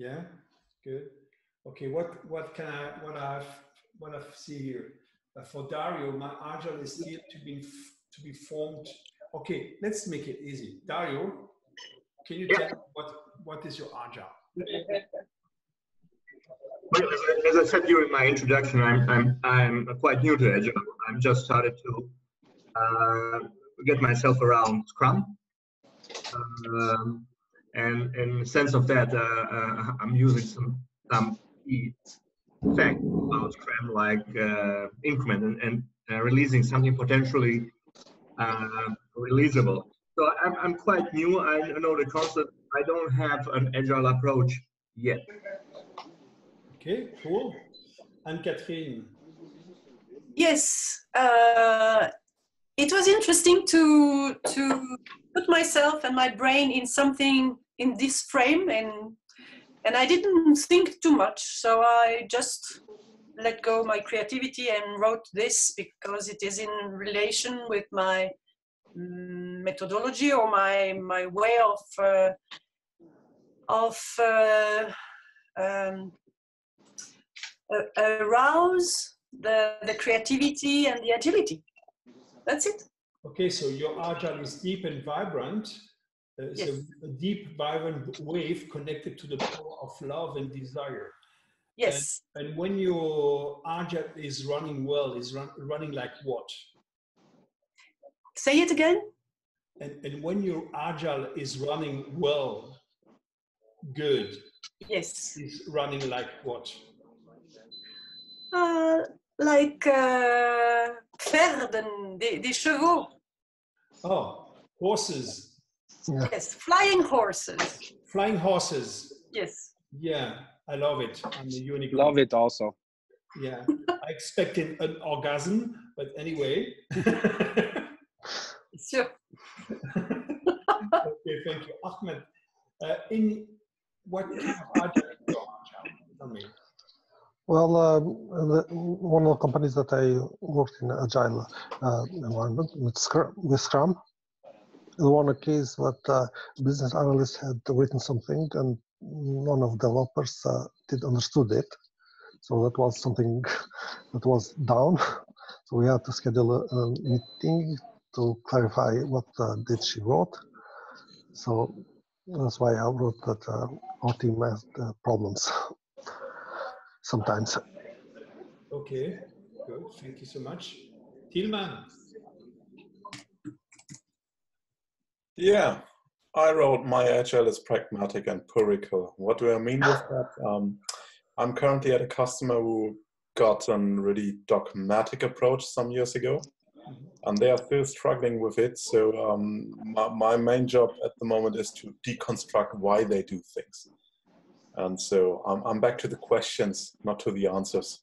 Yeah, good. Okay, what what can I what I've what I see here uh, for Dario? My agile is still to be to be formed. Okay, let's make it easy. Dario, can you tell what what is your agile? Well, as, I said during my introduction, I'm I'm I'm quite new to agile. I'm just started to uh, get myself around Scrum. Um, and in the sense of that, uh, uh, I'm using some some key facts about Scrum, like uh, increment and, and uh, releasing something potentially uh, releasable. So I'm, I'm quite new. I know the concept. I don't have an agile approach yet. Okay, cool. And Catherine. Yes, uh, it was interesting to to put myself and my brain in something in this frame and and I didn't think too much. So I just let go my creativity and wrote this because it is in relation with my mm, methodology or my my way of uh, of uh, um, arouse the the creativity and the agility that's it Okay, so your agile is deep and vibrant. Uh, it's yes. a, a, deep, vibrant wave connected to the power of love and desire. Yes. And, and when your agile is running well, is run, running like what? Say it again. And, and when your agile is running well, good. Yes. Is running like what? Uh, like uh, Pferden, des, des chevaux. Oh, horses. Yeah. Yes, flying horses. Flying horses. Yes. Yeah, I love it. I'm a unique. Love it also. Yeah, I expected an orgasm, but anyway. sure. okay, thank you, Ahmed. Uh, in what kind of agile Tell me. Well, the, one of the companies that I worked in agile uh, environment with Scrum, with Scrum, one case that uh, business analyst had written something and none of developers uh, did understood it. So that was something that was down. So we had to schedule a, a meeting to clarify what uh, did she wrote. So that's why I wrote that uh, our team has uh, problems sometimes. Okay, good. Thank you so much. Tilman. Yeah, I wrote my agile is pragmatic and empirical. What do I mean with that? Um, I'm currently at a customer who got a really dogmatic approach some years ago, mm-hmm. and they are still struggling with it. So um, my, my main job at the moment is to deconstruct why they do things. And so I'm, I'm back to the questions, not to the answers.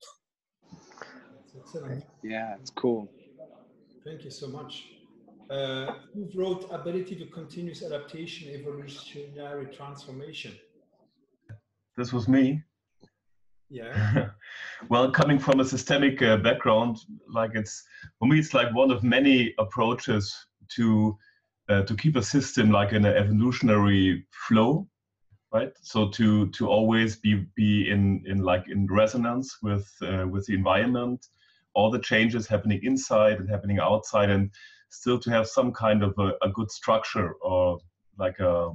Excellent. Yeah, it's cool. Thank you so much. Uh, who wrote Ability to Continuous Adaptation, Evolutionary Transformation? This was me. Yeah. well, coming from a systemic uh, background, like it's for me, it's like one of many approaches to uh, to keep a system like in an evolutionary flow right? So to to always be be in in like in resonance with uh, with the environment all the changes happening inside and happening outside and still to have some kind of a, a good structure or like a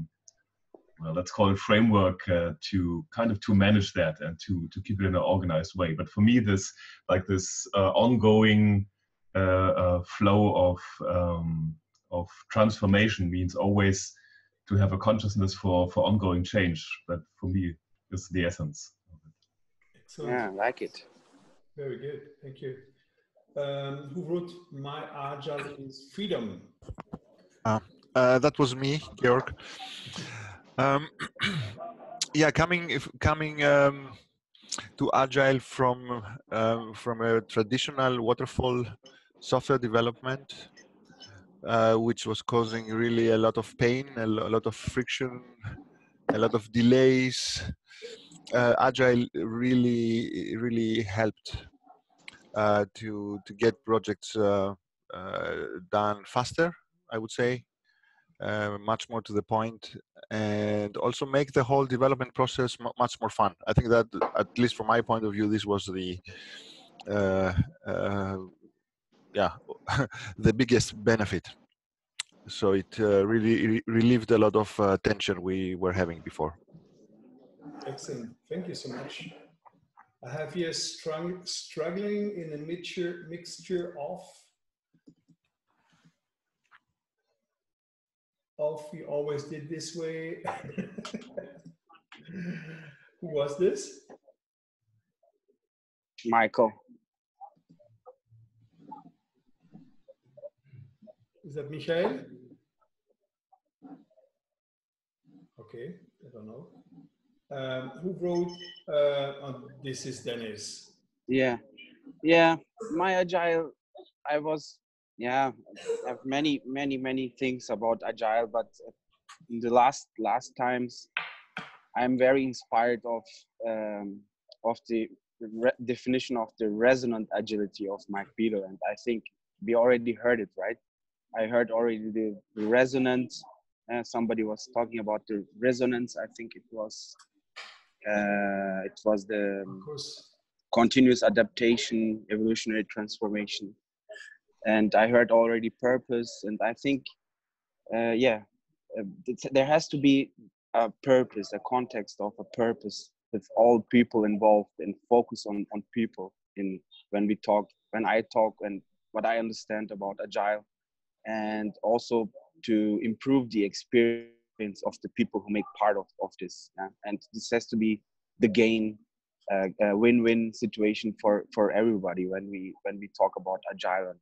well, let's call it framework uh, to kind of to manage that and to to keep it in an organized way. But for me this like this uh, ongoing uh, uh flow of um, of transformation means always to have a consciousness for for ongoing change. That for me is the essence Excellent. yeah I like it. Very good. Thank you. Um, who wrote my agile is freedom? Uh, uh, that was me georg. Um, yeah coming if coming um, to agile from um, from a traditional waterfall software development uh, which was causing really a lot of pain, a, lot of friction, a lot of delays. Uh, Agile really, really helped uh, to to get projects uh, uh, done faster. I would say much more to the point, and also make the whole development process much more fun. I think that, at least from my point of view, this was the yeah the biggest benefit. So it uh, really re relieved a lot of uh, tension we were having before. Excellent. Thank you so much. I have here strong, struggling in a mixture mixture of of we always did this way. Who was this? Michael. Is that Michael? Okay, I don't know. Um, who wrote? Uh, this is Dennis. Yeah, yeah. My agile, I was, yeah. I have many, many, many things about agile, but in the last last times, I'm very inspired of um, of the definition of the resonant agility of Mike Beedle, and I think we already heard it, right? I heard already the, resonance. Uh, somebody was talking about the resonance. I think it was uh, it was the continuous adaptation, evolutionary transformation, and I heard already purpose. And I think, uh, yeah, uh, there has to be a purpose, a context of a purpose with all people involved, and focus on on people. In when we talk, when I talk, and what I understand about agile and also to improve the experience of the people who make part of, of this. Yeah? And this has to be the gain, uh, win-win situation for, for everybody when we when we talk about agile and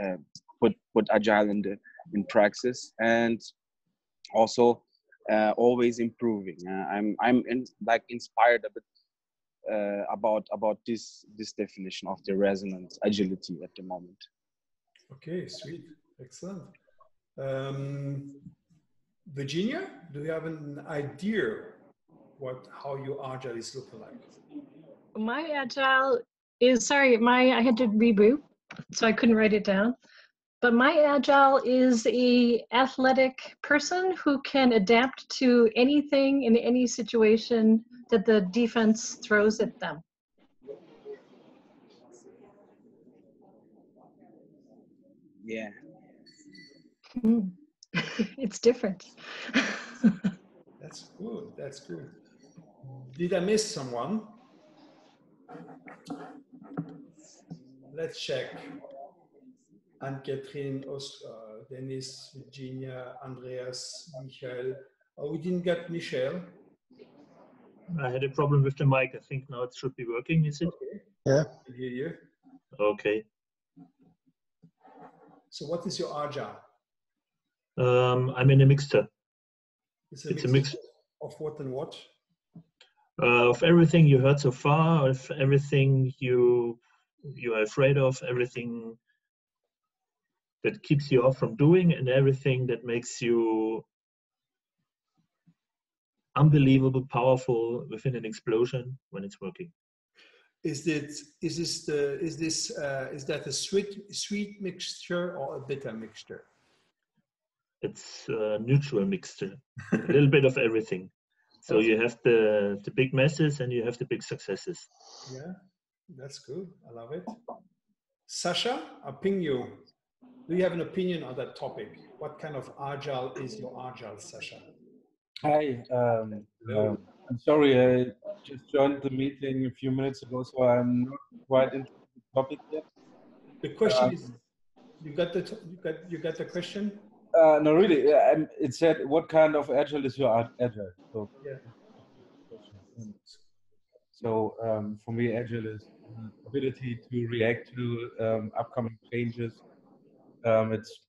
uh, put put agile in the in praxis and also uh, always improving. Uh, I'm I'm in, like inspired a bit uh, about about this this definition of the resonant agility at the moment. Okay, sweet. Excellent. Um, Virginia, do you have an idea what how your agile is looking like? My agile is sorry, my I had to reboot, so I couldn't write it down. But my agile is a athletic person who can adapt to anything in any situation that the defense throws at them. Yeah, Mm. it's different. That's good. That's good. Did I miss someone? Let's check. Anne-Catherine, uh, Dennis, Virginia, Andreas, Michael. Oh, we didn't get Michelle. I had a problem with the mic. I think now it should be working, is it? Okay. Yeah. I hear you. Okay. So what is your agile? Um, I'm in a mixture. It's a, it's a mix of what and what? Uh, of everything you heard so far, of everything you you are afraid of, everything that keeps you off from doing, and everything that makes you unbelievable powerful within an explosion when it's working. Is it is this the is this uh, is that a sweet sweet mixture or a bitter mixture? It's a neutral mixture, a little bit of everything. So you have the the big messes and you have the big successes. Yeah, that's good. I love it. Sasha, I ping you. Do you have an opinion on that topic? What kind of agile is your agile, Sasha? Hi. Um, um, I'm sorry, I just joined the meeting a few minutes ago, so I'm not quite into the topic yet. The question um, is, you got the you got you got the question? Uh, no, really. it said, "What kind of agile is your agile?" So, yeah. So um, for me, agile is ability to react to um, upcoming changes. Um, it's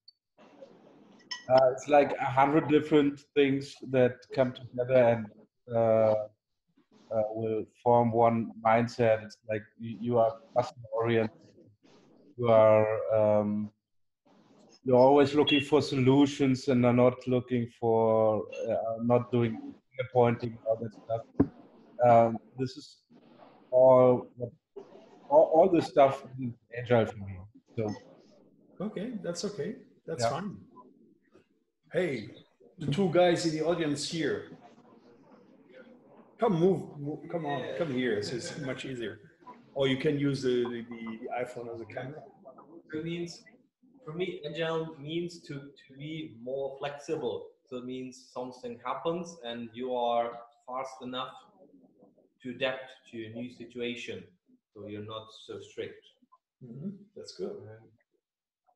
uh, it's like a hundred different things that come together and uh, uh, will form one mindset. It's like you, you are customer oriented. You are um, you're always looking for solutions and are not looking for uh, not doing pointing all that stuff. Um, this is all, all all the stuff is agile for me. So okay, that's okay. That's yeah. fine. Hey, the two guys in the audience here. Come move, move come on, come here. So it's much easier. Or you can use the, the, the iPhone as a camera. It means, for me, agile means to, to be more flexible. So it means something happens and you are fast enough to adapt to a new situation. So you're not so strict. Mm-hmm. That's good.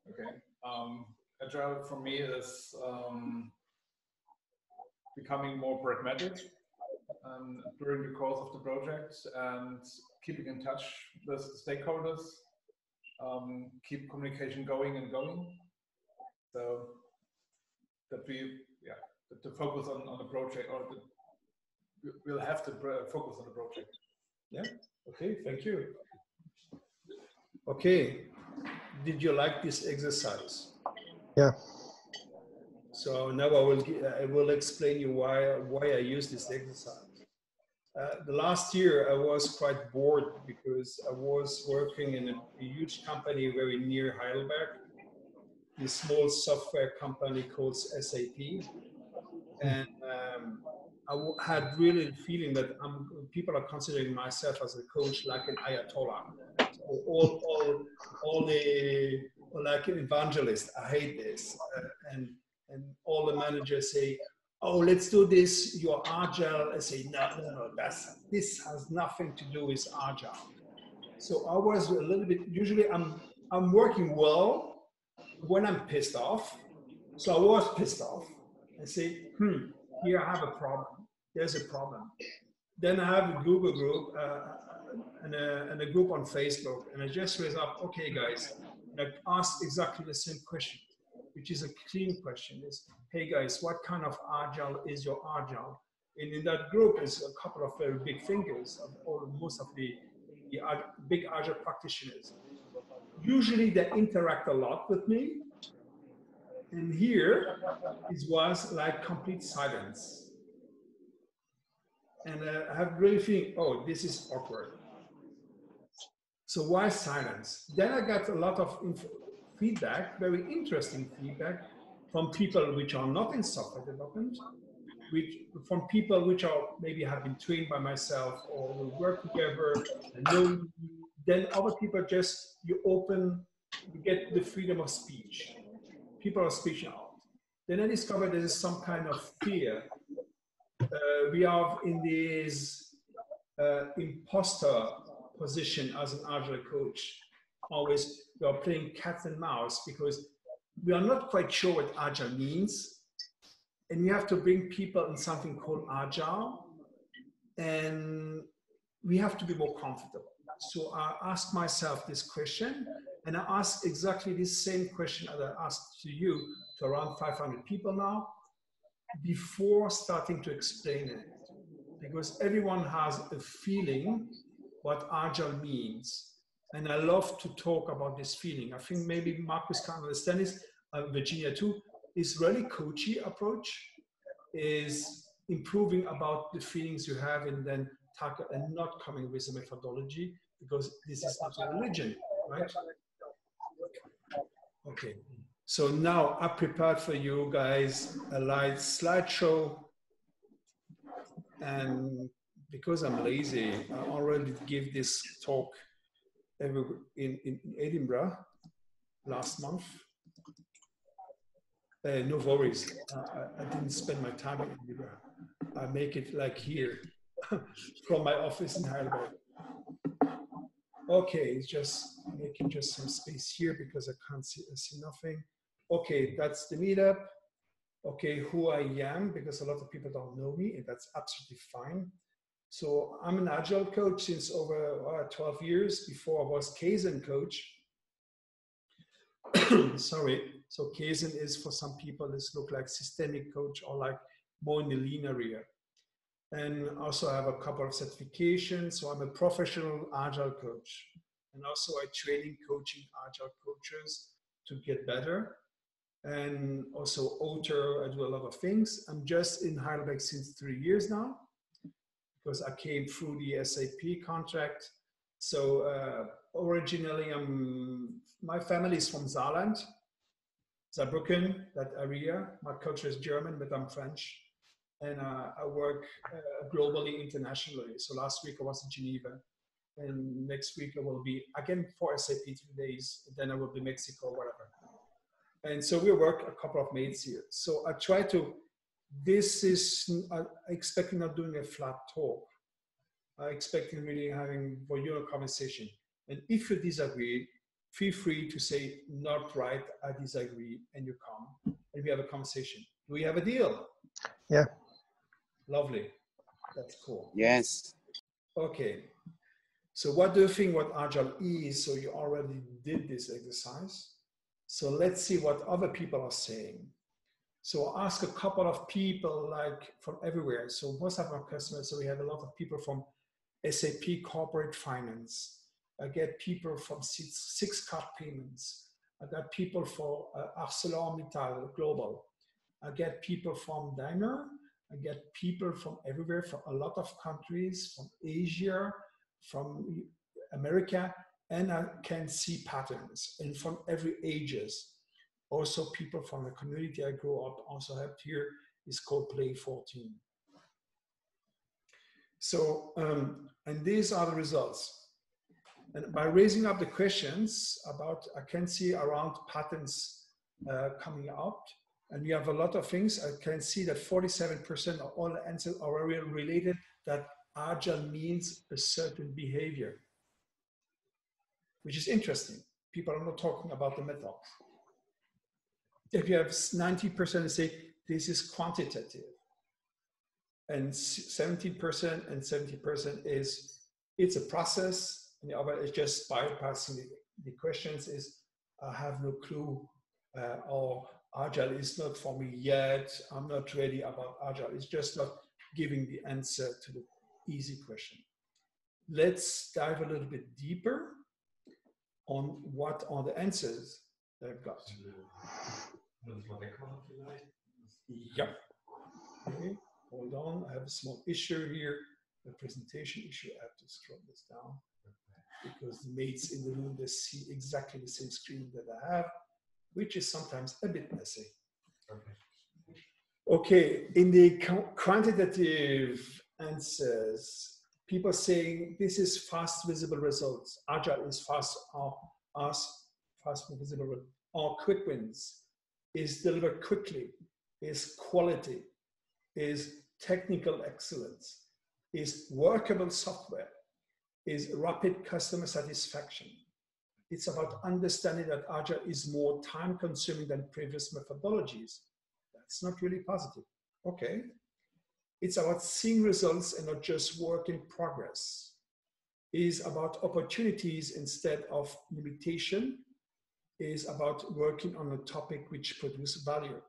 Okay. Um, agile for me is um, becoming more pragmatic um, during the course of the project and keeping in touch with the stakeholders, um, keep communication going and going. So that we, yeah, that to focus on, on the project or the, we'll have to focus on the project. Yeah. Okay. Thank you. Okay. Did you like this exercise? Yeah. So now I will I will explain you why why I use this exercise. Uh, the last year I was quite bored because I was working in a, a huge company very near Heidelberg, a small software company called SAP, and um, I had really the feeling that I'm, people are considering myself as a coach like an ayatollah, so all, all, all the like an evangelist. I hate this, uh, and and all the managers say, "Oh, let's do this. You're agile." I say, "No, no, no. That's this has nothing to do with agile." So I was a little bit. Usually, I'm I'm working well when I'm pissed off. So I was pissed off. I say, "Hmm, here I have a problem. There's a problem." Then I have a Google group uh, and, a, and a group on Facebook, and I just raise up, "Okay, guys." And I asked exactly the same question which is a clean question, is, hey guys, what kind of agile is your agile? And in that group is a couple of very big thinkers, or most of the, the big agile practitioners. Usually they interact a lot with me. And here it was like complete silence. And uh, I have really feeling, oh, this is awkward. So why silence? Then I got a lot of info, feedback, very interesting feedback from people which are not in software development, which from people which are maybe have been trained by myself or will work together and know then other people just you open you get the freedom of speech. People are speaking out. Then i discovered there is some kind of fear. Uh, we are in this uh, imposter position as an agile coach always we are playing cat and mouse because we are not quite sure what agile means. And you have to bring people in something called agile. And we have to be more comfortable. So I ask myself this question, and I ask exactly the same question that I asked to you, to around 500 people now, before starting to explain it. Because everyone has a feeling what agile means and I love to talk about this feeling. I think maybe Marcus can understand this, uh, Virginia too, is really coachy approach, is improving about the feelings you have and then tackle and not coming with a methodology because this is not a religion, right? Okay, so now I prepared for you guys a light slideshow and because I'm lazy, I already give this talk in, in Edinburgh last month. Uh, no worries, uh, I, didn't spend my time in Edinburgh. I make it like here from my office in Heidelberg. Okay, just making just some space here because I can't see, I see nothing. Okay, that's the meetup. Okay, who I am, because a lot of people don't know me, and that's absolutely fine. So I'm an agile coach since over uh, 12 years. Before I was Kaizen coach. Sorry. So Kaizen is for some people, this look like systemic coach or like more in the lean area. And also I have a couple of certifications. So I'm a professional agile coach. And also I training coaching agile coaches to get better. And also author, I do a lot of things. I'm just in Heidelberg since three years now because I came through the SAP contract. So uh, originally, I'm, my family is from Saarland. Saarbrücken, that area. My culture is German, but I'm French. And uh, I work uh, globally, internationally. So last week I was in Geneva. And next week I will be again for SAP three days. Then I will be Mexico, whatever. And so we work a couple of mates here. So I try to, this is, uh, I expect not doing a flat talk. I expect really having volume conversation. And if you disagree, feel free to say, not right, I disagree, and you come, and we have a conversation. Do we have a deal? Yeah. Lovely. That's cool. Yes. Okay. So what do you think what Agile is? So you already did this exercise. So let's see what other people are saying. So I'll ask a couple of people like from everywhere. So most of our customers, so we have a lot of people from SAP corporate finance. I get people from six, six card payments. I got people for uh, ArcelorMittal Global. I get people from Daimler. I get people from everywhere, from a lot of countries, from Asia, from America, and I can see patterns and from every ages. Also people from the community I grew up also helped here is called Play 14. So, um, and these are the results. And by raising up the questions about, I can see around patterns uh, coming out, and we have a lot of things. I can see that 47% of all the answers are already related that agile means a certain behavior, which is interesting. People are not talking about the methods. If you have 90% say this is quantitative, and 70% and 70% is it's a process, and the other is just bypassing the, the questions is I have no clue uh, or agile is not for me yet. I'm not ready about agile. It's just not giving the answer to the easy question. Let's dive a little bit deeper on what are the answers they've got. Yeah. Okay, hold on. I have a small issue here, a presentation issue. I have to scroll this down because the mates in the room they see exactly the same screen that I have, which is sometimes a bit messy. Okay. Okay, in the quantitative answers, people saying this is fast visible results. Agile is fast, uh, or us fast visible, or quick wins is delivered quickly, is quality, is technical excellence, is workable software, is rapid customer satisfaction. It's about understanding that Agile is more time consuming than previous methodologies. That's not really positive. Okay, it's about seeing results and not just work in progress. It is about opportunities instead of limitation. Is about working on a topic which produces value.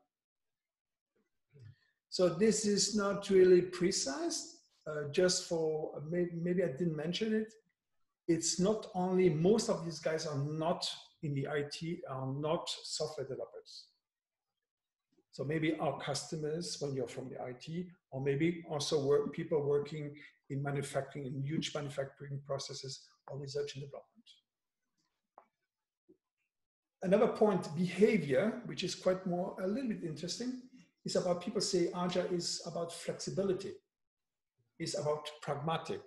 So this is not really precise, uh, just for, maybe, maybe I didn't mention it. It's not only, most of these guys are not in the IT, are not software developers. So maybe our customers when you're from the IT, or maybe also work, people working in manufacturing, in huge manufacturing processes or research and development. Another point, behavior, which is quite more, a little bit interesting, is about people say Agile is about flexibility, is about pragmatic,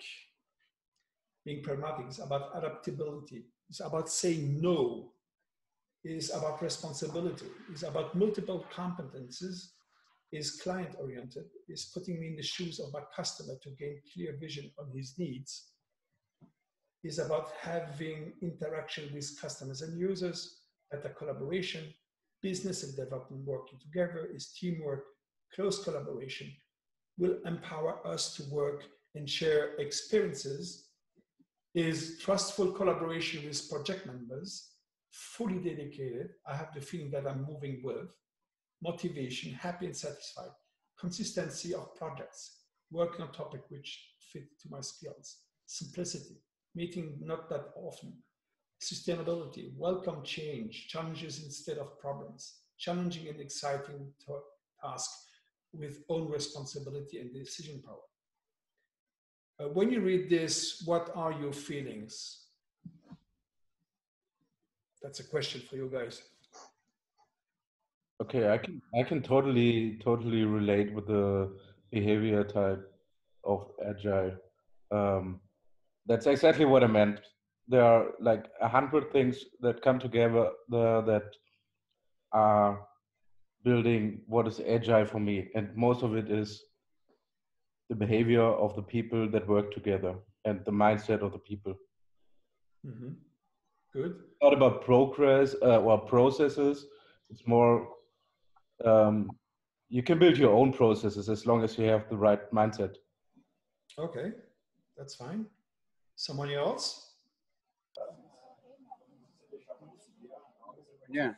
being pragmatic, it's about adaptability, it's about saying no. Is about responsibility, is about multiple competences, is client oriented, is putting me in the shoes of my customer to gain clear vision on his needs, is about having interaction with customers and users, better collaboration, business and development working together, is teamwork, close collaboration, will empower us to work and share experiences, is trustful collaboration with project members, fully dedicated. I have the feeling that I'm moving with motivation, happy and satisfied, consistency of projects, working on topic which fit to my skills, simplicity, meeting not that often, sustainability, welcome change, challenges instead of problems, challenging and exciting task with own responsibility and decision power. Uh, when you read this, what are your feelings? That's a question for you guys. Okay, I can I can totally totally relate with the behavior type of agile. Um, that's exactly what I meant. There are like a hundred things that come together there that are building what is agile for me, and most of it is the behavior of the people that work together and the mindset of the people. hmm Good. Not about progress uh, or processes. It's more um, you can build your own processes as long as you have the right mindset. Okay, that's fine. Someone else? Yeah.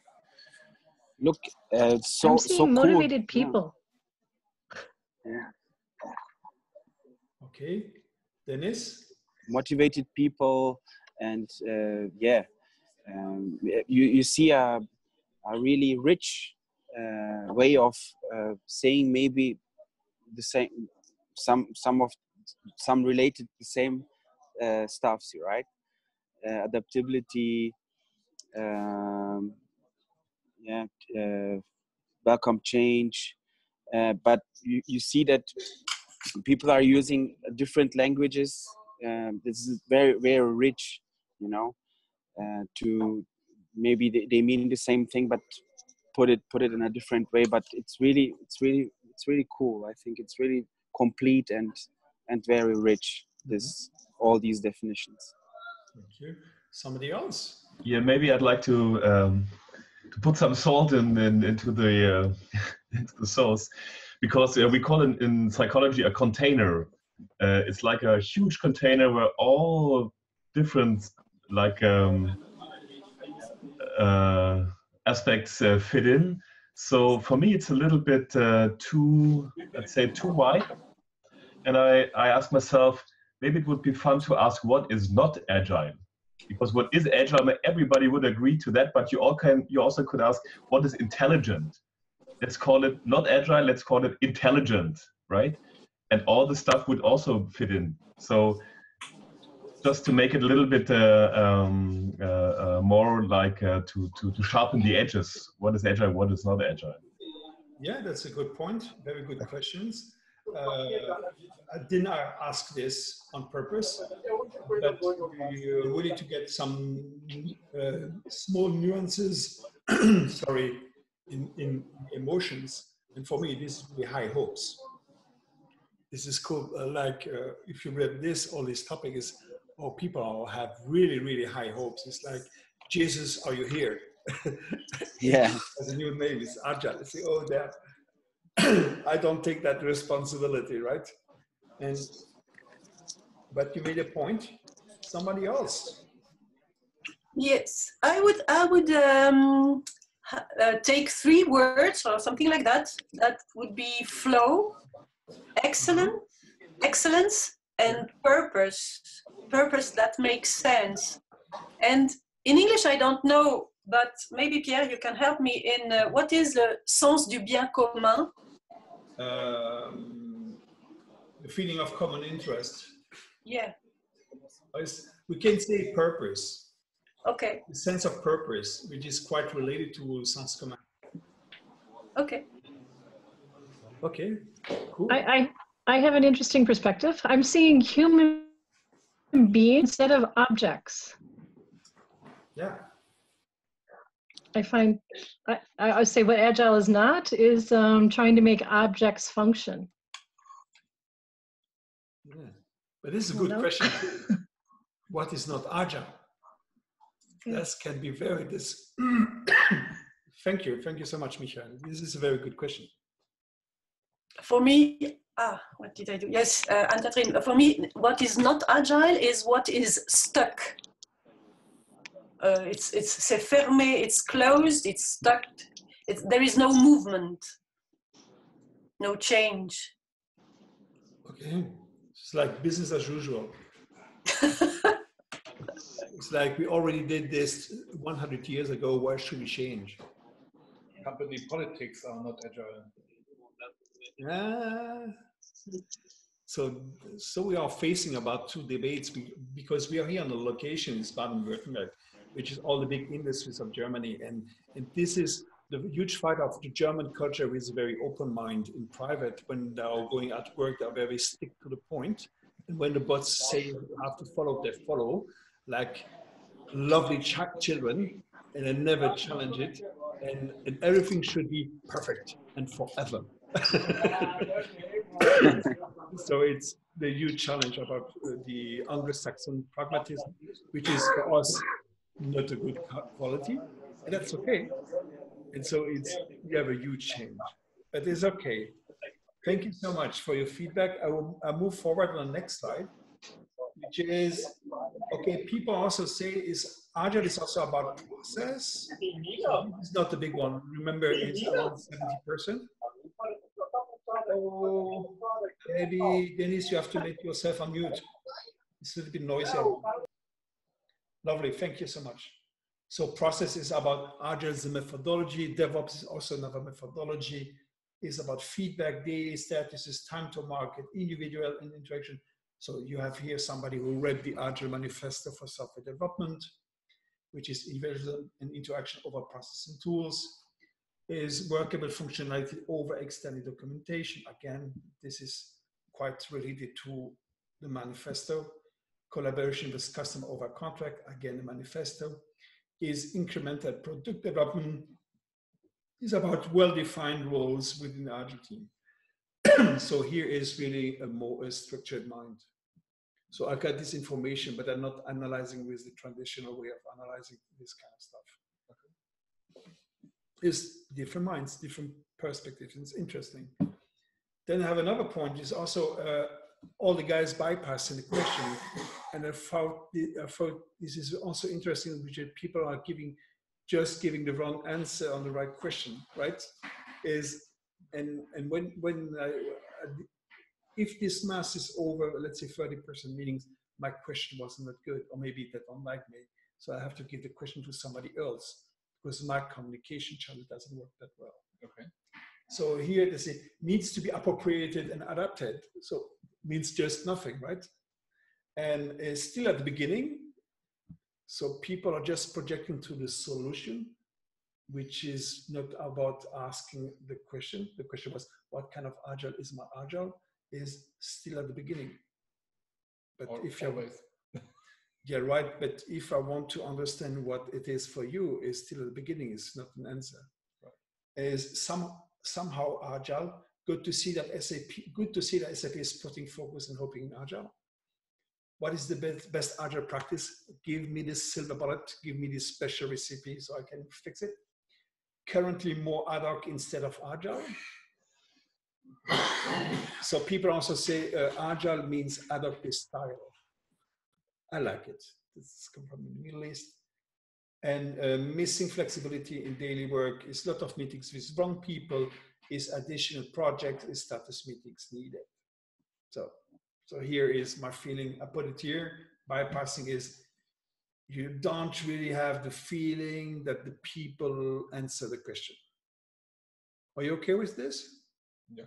Look, uh, it's so I'm so seeing cool. motivated Yeah. people. Yeah. Okay. Dennis? motivated people and uh, yeah um, you, you see a, a really rich uh, way of uh, saying maybe the same some some of some related the same uh, stuffs right uh, adaptability um, yeah uh, welcome change. Uh, but you, you see that people are using different languages. Um, this is very very rich you know uh, to maybe they, they mean the same thing but put it put it in a different way. But it's really it's really it's really cool. I think it's really complete and and very rich this all these definitions. Thank you. Somebody else? Yeah, maybe I'd like to um, to put some salt in, in into the uh, into the sauce because uh, we call it in psychology a container. Uh, it's like a huge container where all different like um, uh, aspects uh, fit in. So for me, it's a little bit uh, too, let's say, too wide. And I, I ask myself, maybe it would be fun to ask what is not agile because what is agile everybody would agree to that but you all can you also could ask what is intelligent let's call it not agile let's call it intelligent right and all the stuff would also fit in so just to make it a little bit uh, um, uh, uh, more like uh, to, to to sharpen the edges what is agile what is not agile Yeah, that's a good point. Very good questions. Uh, I didn't ask this on purpose, but we really to get some uh, small nuances, sorry, in, in emotions. And for me, this is really high hopes. This is cool. Uh, like uh, if you read this, all this topic is, oh, people have really, really high hopes. It's like, Jesus, are you here? yeah As a new name is Agile. I say, oh, that. I don't take that responsibility, right? And but you made a point. Somebody else. Yes, I would. I would um, uh, take three words or something like that. That would be flow, excellent, excellence, and purpose. Purpose that makes sense. And in English, I don't know, but maybe Pierre, you can help me in uh, what is the sens du bien commun? Um, the feeling of common interest. Yeah. We can say purpose. Okay. The sense of purpose, which is quite related to sens commun. Okay. Okay. Cool. I, I, I have an interesting perspective. I'm seeing human beings instead of objects. Yeah. I find, I, I would say what agile is not is um, trying to make objects function. Yeah. But this is a good no. question. what is not agile? This can be very this. thank you, thank you so much, Michael. This is a very good question. For me, ah, what did I do? Yes, uh, Anne-Catherine, for me, what is not agile is what is stuck. Uh, it's, it's, c'est fermé, it's closed, it's stuck. It's, there is no movement, no change. Okay. It's like business as usual. it's like we already did this 100 years ago. Why should we change? Company politics are not agile. Ah. So, so we are facing about two debates because we are here on the location in Baden-Württemberg, which is all the big industries of Germany, and and this is the huge fight of the German culture is a very open mind in private. When they are going at work, they are very stick to the point. And when the boss say you have to follow, they follow, like lovely ch- children, and they never challenge it. And, and everything should be perfect and forever. so it's the huge challenge about the Anglo-Saxon pragmatism, which is for us not a good quality, and that's okay. And so it's we have a huge change, but it's okay. Thank you so much for your feedback. I will I'll move forward on the next slide, which is okay. People also say is agile is also about process. It's not the big one. Remember, it's around seventy percent. Oh, maybe Dennis, you have to make yourself unmute. It's a little bit noisy. Lovely, thank you so much. So process is about agile a methodology. DevOps is also another methodology. Is about feedback, daily statuses, time to market, individual and interaction. So you have here somebody who read the Agile Manifesto for Software Development, which is inversion and interaction over processing tools is workable functionality over extended documentation. Again, this is quite related to the manifesto. Collaboration with customer over contract, again, the manifesto is incremental product development is about well-defined roles within the Agile team. so here is really a more a structured mind. So I got this information, but I'm not analyzing with the traditional way of analyzing this kind of stuff is different minds, different perspectives. It's interesting. Then I have another point is also uh, all the guys bypassing the question. And I found, I thought this is also interesting, which people are giving, just giving the wrong answer on the right question, right? Is, and, and when, when I, if this mass is over, let's say 30% meetings, my question wasn't that good, or maybe they don't like me. So I have to give the question to somebody else because my communication channel doesn't work that well. Okay. So here they say needs to be appropriated and adapted. So means just nothing, right? And it's still at the beginning. So people are just projecting to the solution, which is not about asking the question. The question was, what kind of agile is my agile? Is still at the beginning. But or if you're always yeah, right. But if I want to understand what it is for you, is still at the beginning. It's not an answer. Right. Is some somehow agile. Good to see that SAP. Good to see that SAP is putting focus and hoping in agile. What is the best, best agile practice? Give me this silver bullet. Give me this special recipe so I can fix it. Currently, more ad hoc instead of agile. so people also say uh, agile means ad hoc style I like it. This comes from the Middle East. And uh, missing flexibility in daily work is a lot of meetings with wrong people, is additional project, is status meetings needed. So, so here is my feeling. I put it here. Bypassing is you don't really have the feeling that the people answer the question. Are you okay with this? Yeah.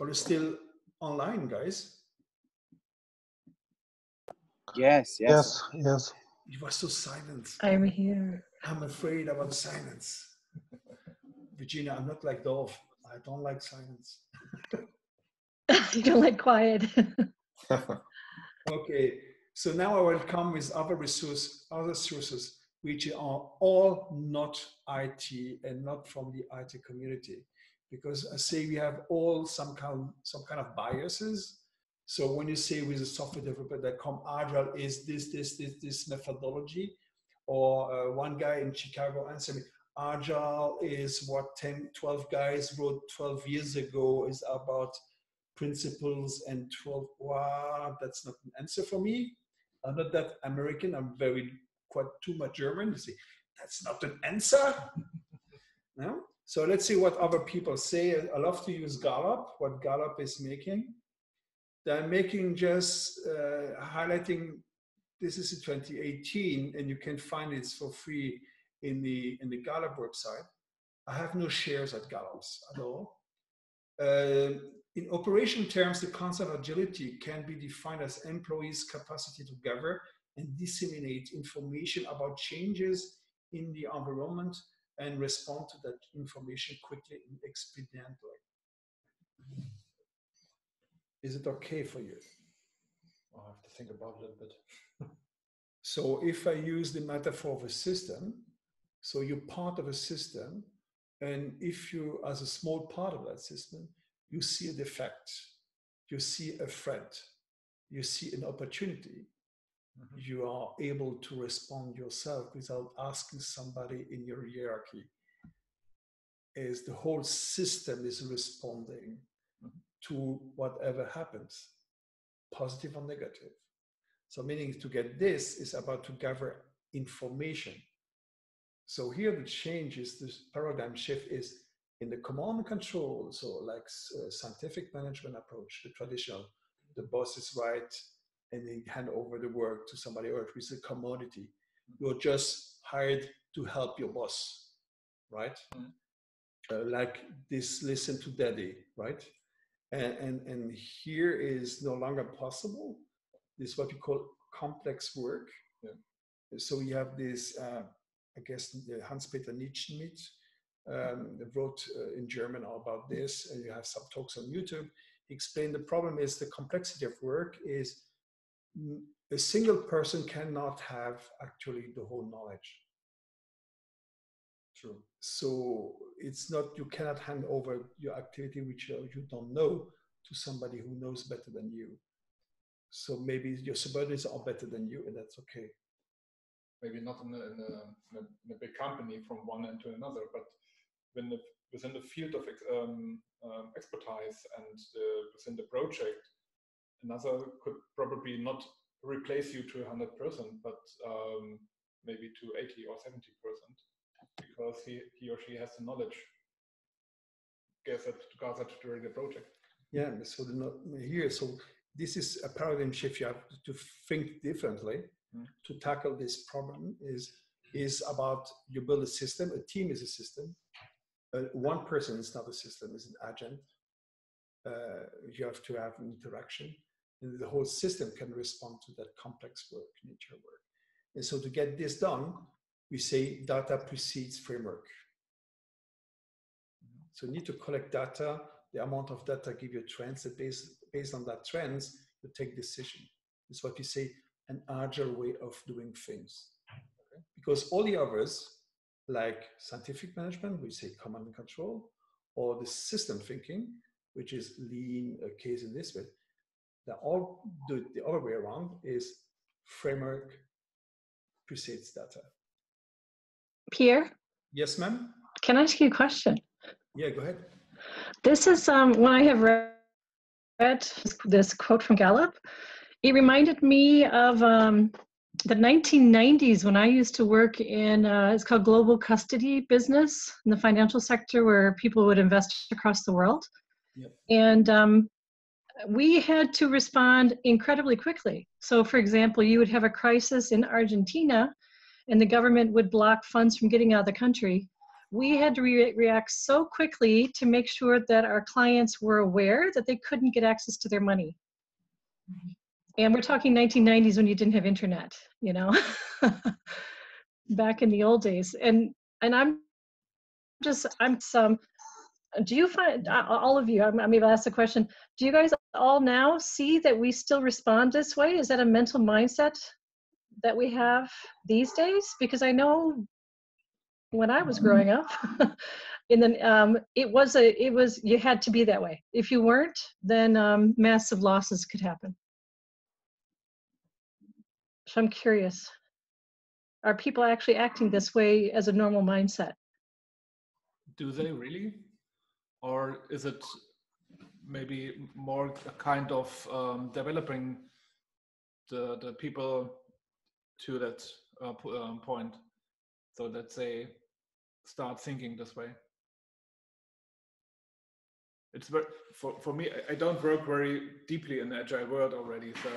Are you still online, guys? Yes, yes. Yes, yes. You were so silent. I'm here. I'm afraid about silence. Virginia, I'm not like Dove. I don't like silence. you don't like quiet. okay, so now I will come with other resource, other sources which are all not IT and not from the IT community, because I say we have all some kind some kind of biases so when you say with a software developer that come agile is this, this, this, this methodology, or uh, one guy in Chicago answered me, agile is what 10, 12 guys wrote 12 years ago is about principles and 12, wow, that's not an answer for me. I'm not that American, I'm very, quite too much German. You see, that's not an answer. no? So let's see what other people say. I love to use Gallup, what Gallup is making they're making just uh, highlighting this is 2018 and you can find it for free in the in the Gallup website. I have no shares at Gallup's at all. Uh, in operation terms, the concept of agility can be defined as employees' capacity to gather and disseminate information about changes in the environment and respond to that information quickly and expediently. Is it okay for you? I'll have to think about it a little bit. So if I use the metaphor of a system, so you're part of a system, and if you, as a small part of that system, you see a defect, you see a threat, you see an opportunity, Mm-hmm. you are able to respond yourself without asking somebody in your hierarchy. Is the whole system is responding. To whatever happens, positive or negative. So, meaning to get this is about to gather information. So here the change is this paradigm shift is in the command and control. So like uh, scientific management approach, the traditional, the boss is right, and they hand over the work to somebody or it's a commodity. You're just hired to help your boss, right? Uh, like this, listen to daddy, right? And, and, and here is no longer possible. This is what we call complex work. So you have this, uh, I guess, Hans-Peter Nietzsche um, wrote uh, in German all about this, and you have some talks on YouTube. He explained the problem is the complexity of work is mm, a single person cannot have actually the whole knowledge. True. So it's not you cannot hand over your activity which you, you don't know to somebody who knows better than you. So maybe your subordinates are better than you, and that's okay. Maybe not in a, in a, in a, big company from one end to another, but when the, within the field of um, um, expertise and uh, within the project, another could probably not replace you to 100%, but um, maybe to 80 or 70% because he, he or she has the knowledge gathered, gathered during the project. Yeah, so the, no- here, so this is a paradigm shift. You have to think differently Mm. to tackle this problem. Is is about you build a system. A team is a system. Uh, one person is not a system; is an agent. Uh, you have to have an interaction, and the whole system can respond to that complex work, nature work. And so, to get this done, we say data precedes framework. So you need to collect data. The amount of data give you trends. And based based on that trends, you take decision. It's what we say an agile way of doing things. Because all the others, like scientific management, we say command and control, or the system thinking, which is lean, a case in this way, they all do it the other way around is framework precedes data. Pierre, Yes, ma'am? can I ask you a question? Yeah, go ahead. This is um, when I have read this, this quote from Gallup. It reminded me of um, the 1990s when I used to work in uh, it's called global custody business in the financial sector, where people would invest across the world, Yep. and um, we had to respond incredibly quickly. So, for example, you would have a crisis in Argentina, and the government would block funds from getting out of the country we had to re- react so quickly to make sure that our clients were aware that they couldn't get access to their money. And we're talking 1990s when you didn't have internet, you know, back in the old days. And and I'm just I'm some. Do you find all of you? I'm, I may have asked the question. Do you guys all now see that we still respond this way? Is that a mental mindset that we have these days? Because I know when I was growing up. in the um, it was a it was you had to be that way. If you weren't, then um, massive losses could happen. So I'm curious: Are people actually acting this way as a normal mindset? Do they really? Or is it maybe more a kind of um, developing the, the people to that uh, um, point so that they start thinking this way? It's very, for, for me, I- don't work very deeply in the agile world already. So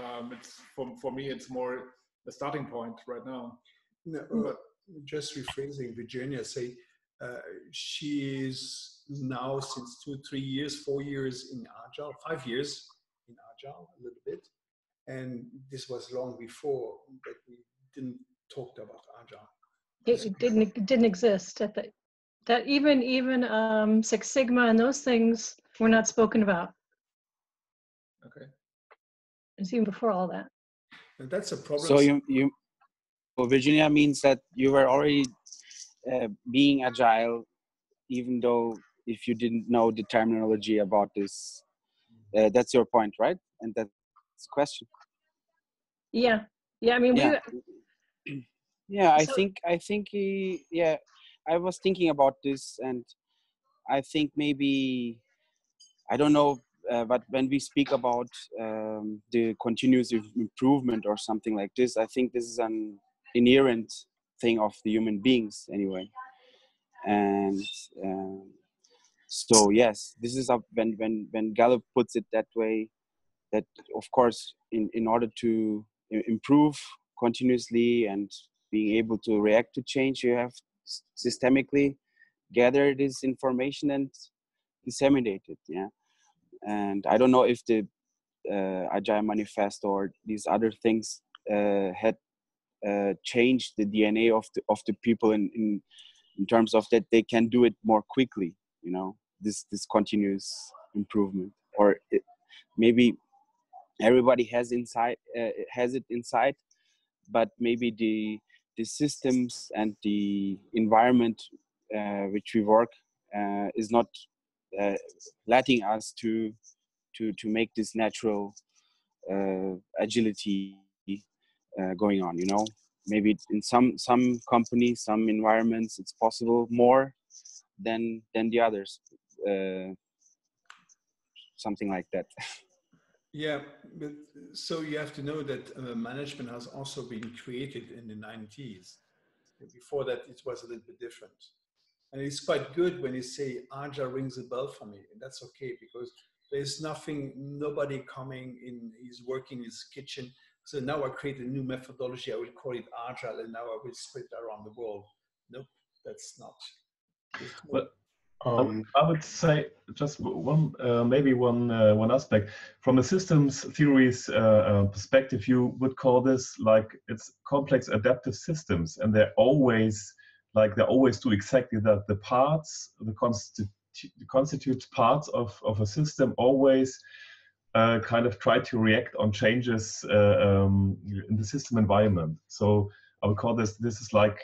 um, it's for, for me, it's more a starting point right now. No, uh, just rephrasing Virginia, say uh, she is now since two, three years, four years in Agile, five years in Agile, a little bit. And this was long before that we didn't talk about Agile. It, it didn't it didn't exist at the that even even um, Six Sigma and those things were not spoken about. Okay. It's even before all that. And that's a problem. So you you, so Virginia means that you were already uh, being agile, even though if you didn't know the terminology about this, uh, that's your point, right? And that's the question. Yeah, yeah. I mean, Yeah. we Yeah, I So- think I think he, yeah, I was thinking about this, and I think maybe I don't know, uh, but when we speak about um, the continuous improvement or something like this, I think this is an inherent thing of the human beings anyway, and um, so yes, this is up when when when Gallup puts it that way, that of course in in order to improve continuously and being able to react to change you have systemically gather this information and disseminate it yeah? And i don't know if the uh, agile manifesto or these other things uh, had uh, changed the dna of the of the people in, in in terms of that they can do it more quickly you know this this continuous improvement. Or it, maybe everybody has inside uh, has it inside but maybe the the systems and the environment uh, which we work uh, is not uh, letting us to to to make this natural uh, agility uh, going on you know? Maybe in some some companies some environments it's possible more than than the others something like that Yeah, but so you have to know that uh, management has also been created in the 90s. Before that, it was a little bit different. And it's quite good when you say Agile rings a bell for me. And that's okay because there's nothing, nobody coming in, he's working in his kitchen. So now I create a new methodology. I will call it Agile and now I will spread it around the world. Nope, that's not. But Um, I would say just one, uh, maybe one, uh, one aspect from a systems theories uh, uh, perspective, you would call this like it's complex adaptive systems, and they're always like they always do exactly that. The parts, the constitute, the constitute parts of of a system always uh, kind of try to react on changes uh, um, in the system environment. So I would call this this is like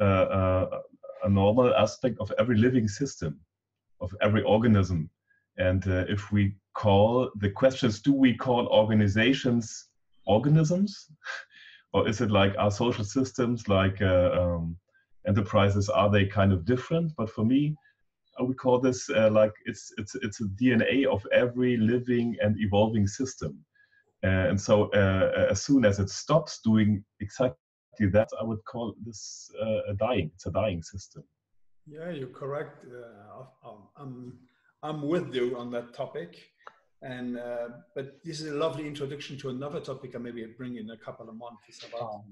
uh, uh, a normal aspect of every living system, of every organism. And uh, if we call the questions, do we call organizations organisms? or is it like our social systems, like uh, um, enterprises, are they kind of different? But for me, I would call this uh, like it's it's it's a DNA of every living and evolving system. Uh, and so, uh, as soon as it stops doing exactly that, I would call this uh, a dying. It's a dying system. Yeah, you're correct. Uh, I'm, I'm, I'm with you on that topic. And uh, but this is a lovely introduction to another topic I maybe bring in a couple of months. About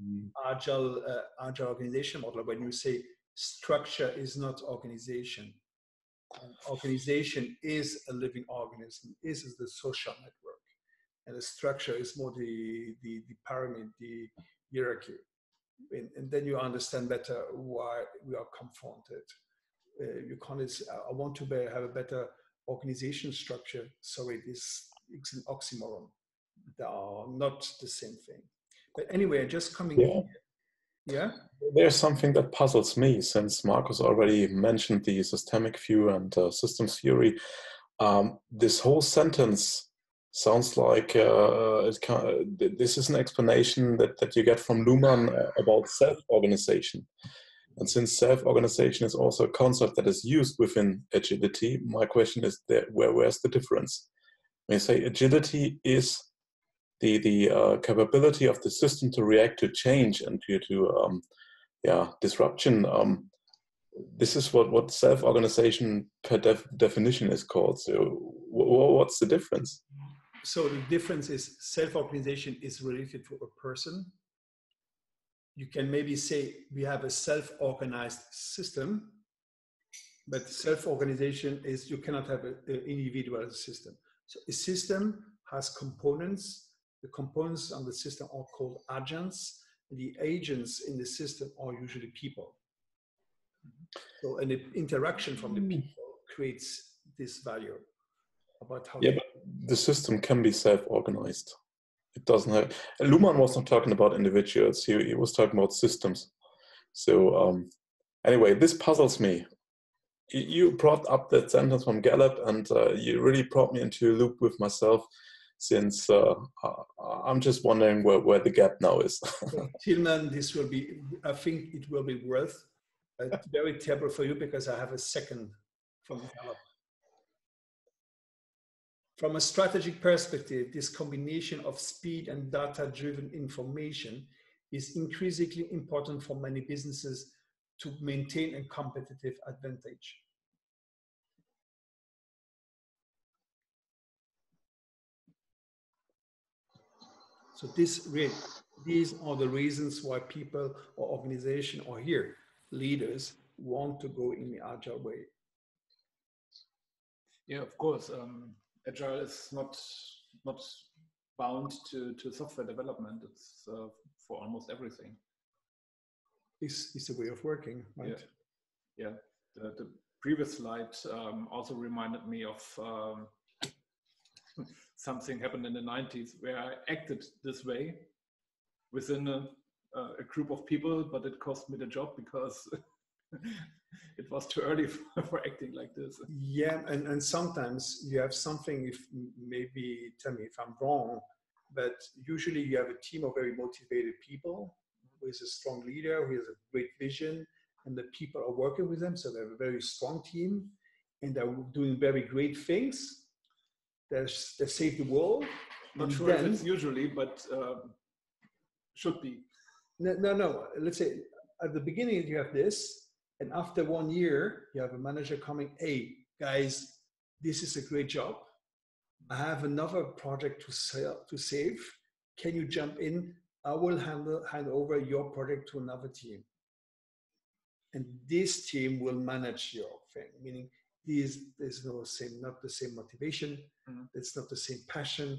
agile, uh, agile organization model. When you say structure is not organization, and organization is a living organism. Is is the social network, and the structure is more the the, the pyramid, the hierarchy and, and then you understand better why we are confronted. Uh, you can't. I want to be, have a better organization structure. So it is it's an oxymoron. They are not the same thing. But anyway, just coming Yeah. in. Yeah. There's something that puzzles me since Marcus already mentioned the systemic view and uh, systems theory. Um, this whole sentence sounds like uh, it ca- this is an explanation that, that you get from Luhmann uh, about self organization. And since self organization is also a concept that is used within agility, my question is there, where, where's the difference? When you say agility is the, the uh, capability of the system to react to change and to, to um, yeah, disruption. Um, this is what, what self-organization per def- definition is called. So what's the difference? So the difference is self-organization is related to a person. You can maybe say we have a self-organized system, but self-organization is you cannot have an individual system. So a system has components. The components on the system are called agents. The agents in the system are usually people. So, and the interaction from the hmm. people creates this value about how. Yeah, but the system can be self-organized. It doesn't have. Luhmann was not talking about individuals. He, he was talking about systems. So um, anyway, this puzzles me. You, brought up that sentence from Gallup, and uh, you really brought me into a loop with myself. Since uh, I'm just wondering where, where the gap now is. Tilman, this will be. I think it will be worth. Uh, very terrible for you because I have a second from Gallup. From a strategic perspective, this combination of speed and data-driven information is increasingly important for many businesses to maintain a competitive advantage. So this these are the reasons why people or organization or here leaders want to go in the agile way. Yeah, of course. Um, agile is not not bound to, to software development. It's uh, for almost everything. It's, it's a way of working, right? Yeah. yeah. The, the previous slide um, also reminded me of um, something happened in the 90s where I acted this way within a, a group of people, but it cost me the job because it was too early for, for, acting like this. Yeah, and, and sometimes you have something, if maybe tell me if I'm wrong, but usually you have a team of very motivated people who is a strong leader, who has a great vision, and the people are working with them. So they have a very strong team and they're doing very great things. They're, they save the world. Not sure then, if it's usually, but um, should be. No, no, no. Let's say at the beginning you have this, and after one year, you have a manager coming, hey, guys, this is a great job. I have another project to sell to save. Can you jump in? I will handle hand over your project to another team. And this team will manage your thing, meaning is there's no same, not the same motivation, mm-hmm. it's not the same passion,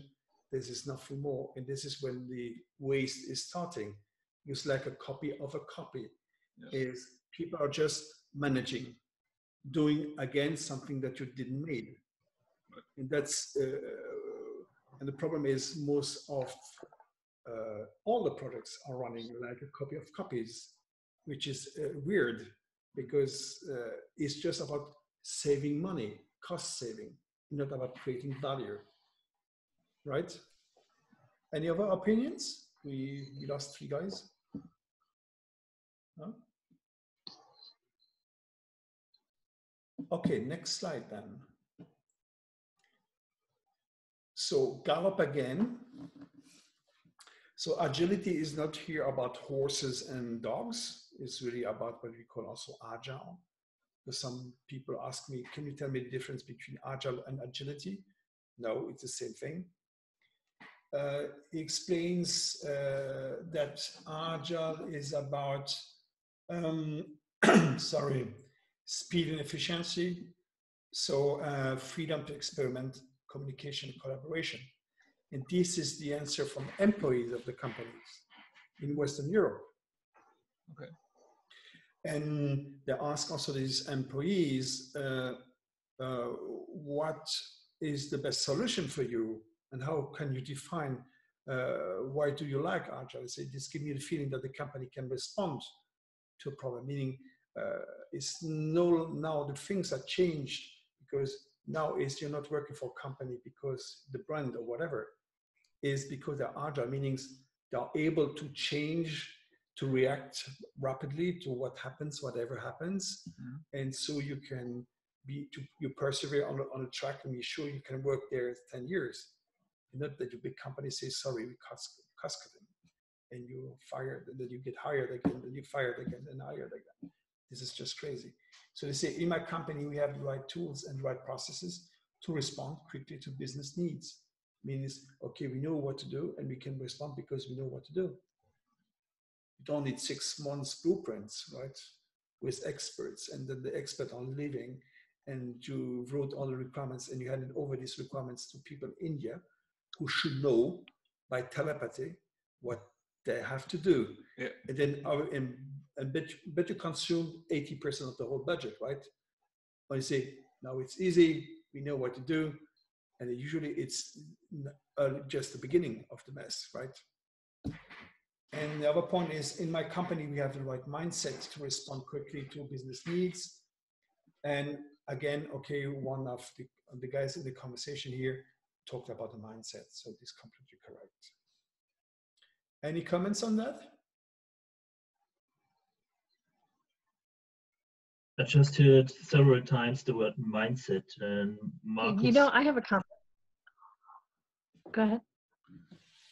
this is nothing more. And this is when the waste is starting. It's like a copy of a copy. Yes. Is people are just managing, doing again something that you didn't need. And that's uh, and the problem is most of uh, all the products are running like a copy of copies, which is uh, weird because uh, it's just about saving money, cost saving, not about creating value. Right? Any other opinions? We, we lost three guys. Okay, next slide then. So Gallup again. So agility is not here about horses and dogs. It's really about what we call also agile. Because some people ask me, can you tell me the difference between agile and agility? No, it's the same thing. Uh, he explains uh, that agile is about, um, sorry, speed and efficiency. So uh, freedom to experiment, communication, collaboration. And this is the answer from employees of the companies in Western Europe. Okay. And they ask also these employees, uh, uh, what is the best solution for you? And how can you define uh, why do you like Agile? Say, this give me the feeling that the company can respond to a problem, meaning uh, it's no now the things are changed because now is you're not working for a company because the brand or whatever. Is because they're agile meanings they're able to change to react rapidly to what happens whatever happens. Mm-hmm. and so you can be to you persevere on a, on a track and be sure you can work there 10 years. And not that your big company says sorry we cost cutting and you fired and then you get hired again then you fired again and hired again this is just crazy. So they say, in my company, we have the right tools and the right processes to respond quickly to business needs. Means, okay, we know what to do and we can respond because we know what to do. You don't need six months blueprints, right? With experts, and then the expert on leaving, and you wrote all the requirements and you handed over these requirements to people in India who should know by telepathy what they have to do. Yeah. And then our and bet, bet you consume 80% of the whole budget, right? When you say, now it's easy, we know what to do, and usually it's uh, just the beginning of the mess, right? And the other point is, in my company, we have the right mindset to respond quickly to business needs. And again, okay, one of the, the guys in the conversation here talked about the mindset, so this completely correct. Any comments on that? I just heard several times the word mindset and Marcus. You know, I have a comment. Go ahead.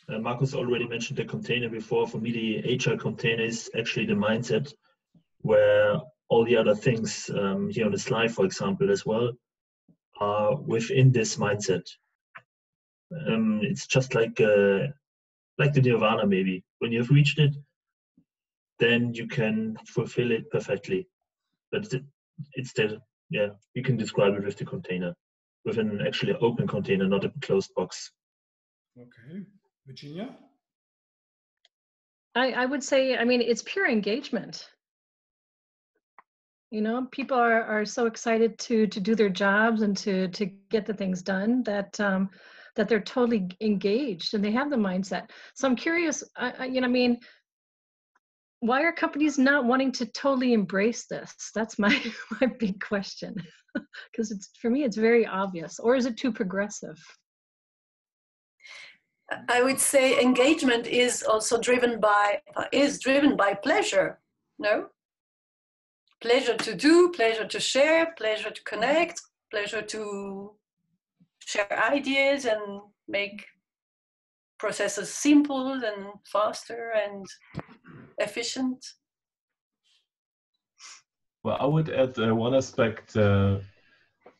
Uh, Marcus already mentioned the container before. For me, the agile container is actually the mindset where all the other things um, here on the slide, for example, as well, are within this mindset. Um, it's just like uh, like the nirvana, maybe. When you've reached it, then you can fulfill it perfectly. But it's, it's the yeah, you can describe it with the container, with an actually open container, not a closed box. Okay. Virginia? I, I would say, I mean, it's pure engagement. You know, people are, are so excited to to do their jobs and to to get the things done that um, that they're totally engaged and they have the mindset. So I'm curious, I, I, you know, I mean, why are companies not wanting to totally embrace this? That's my my big question, because it's for me it's very obvious. Or is it too progressive? I would say engagement is also driven by is driven by pleasure. No, pleasure to do, pleasure to share, pleasure to connect, pleasure to share ideas and make processes simple and faster and efficient. Well, I would add uh, one aspect. Uh,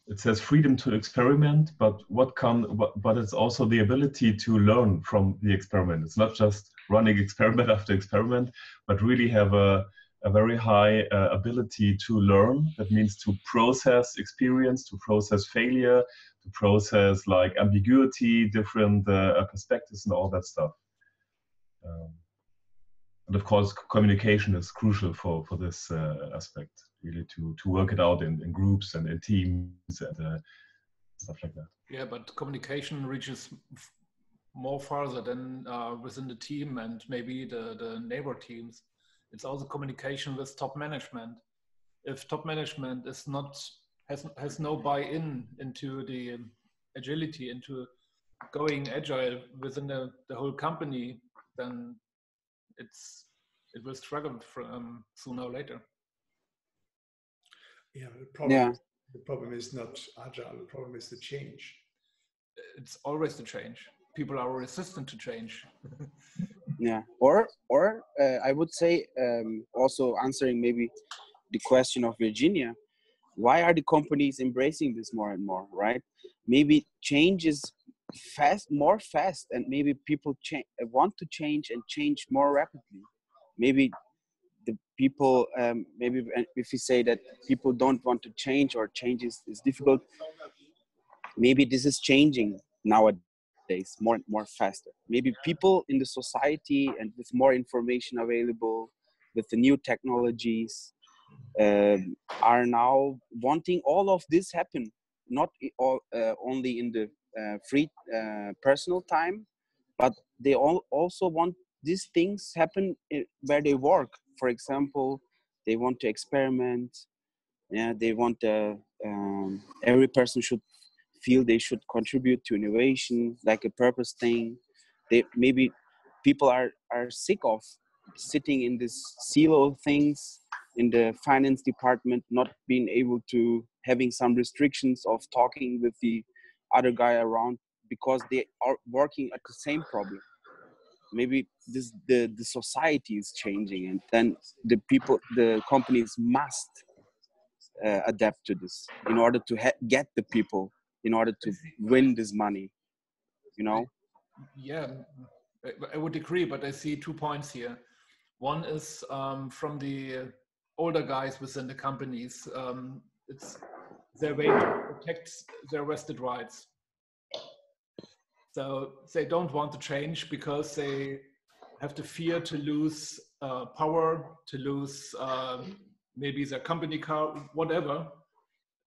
it says freedom to experiment, but what can, But, but it's also the ability to learn from the experiment. It's not just running experiment after experiment, but really have a a very high uh, ability to learn. That means to process experience, to process failure, to process like ambiguity, different uh, perspectives, and all that stuff. Um, and of course, communication is crucial for for this uh, aspect. Really, to to work it out in, in groups and in teams and uh, stuff like that. Yeah, but communication reaches more farther than uh, within the team and maybe the the neighbor teams it's also communication with top management. If top management is not has has no buy-in into the agility, into going agile within the, the whole company, then it's it will struggle from um, sooner or later. Yeah, the problem, yeah. the problem is not agile. The problem is the change. It's always the change. People are resistant to change. yeah or or uh, i would say um, also answering maybe the question of virginia why are the companies embracing this more and more right? Maybe change is fast more fast and maybe people change, want to change and change more rapidly. Maybe the people um, maybe if we say that people don't want to change or change is, is difficult maybe this is changing nowadays more and more faster. Maybe people in the society and with more information available with the new technologies um, are now wanting all of this happen not all, uh, only in the uh, free uh, personal time but they all also want these things happen where they work. For example they want to experiment yeah they want uh, um, every person should feel they should contribute to innovation like a purpose thing. They maybe people are are sick of sitting in this silo things in the finance department not being able to having some restrictions of talking with the other guy around because they are working at the same problem. Maybe this the the society is changing and then the people the companies must uh, adapt to this in order to get the people in order to win this money you know? Yeah i would agree but i see two points here. One is um, from the older guys within the companies um, it's their way to protect their vested rights so they don't want to change because they have the fear to lose uh, power, to lose uh, maybe their company car, whatever,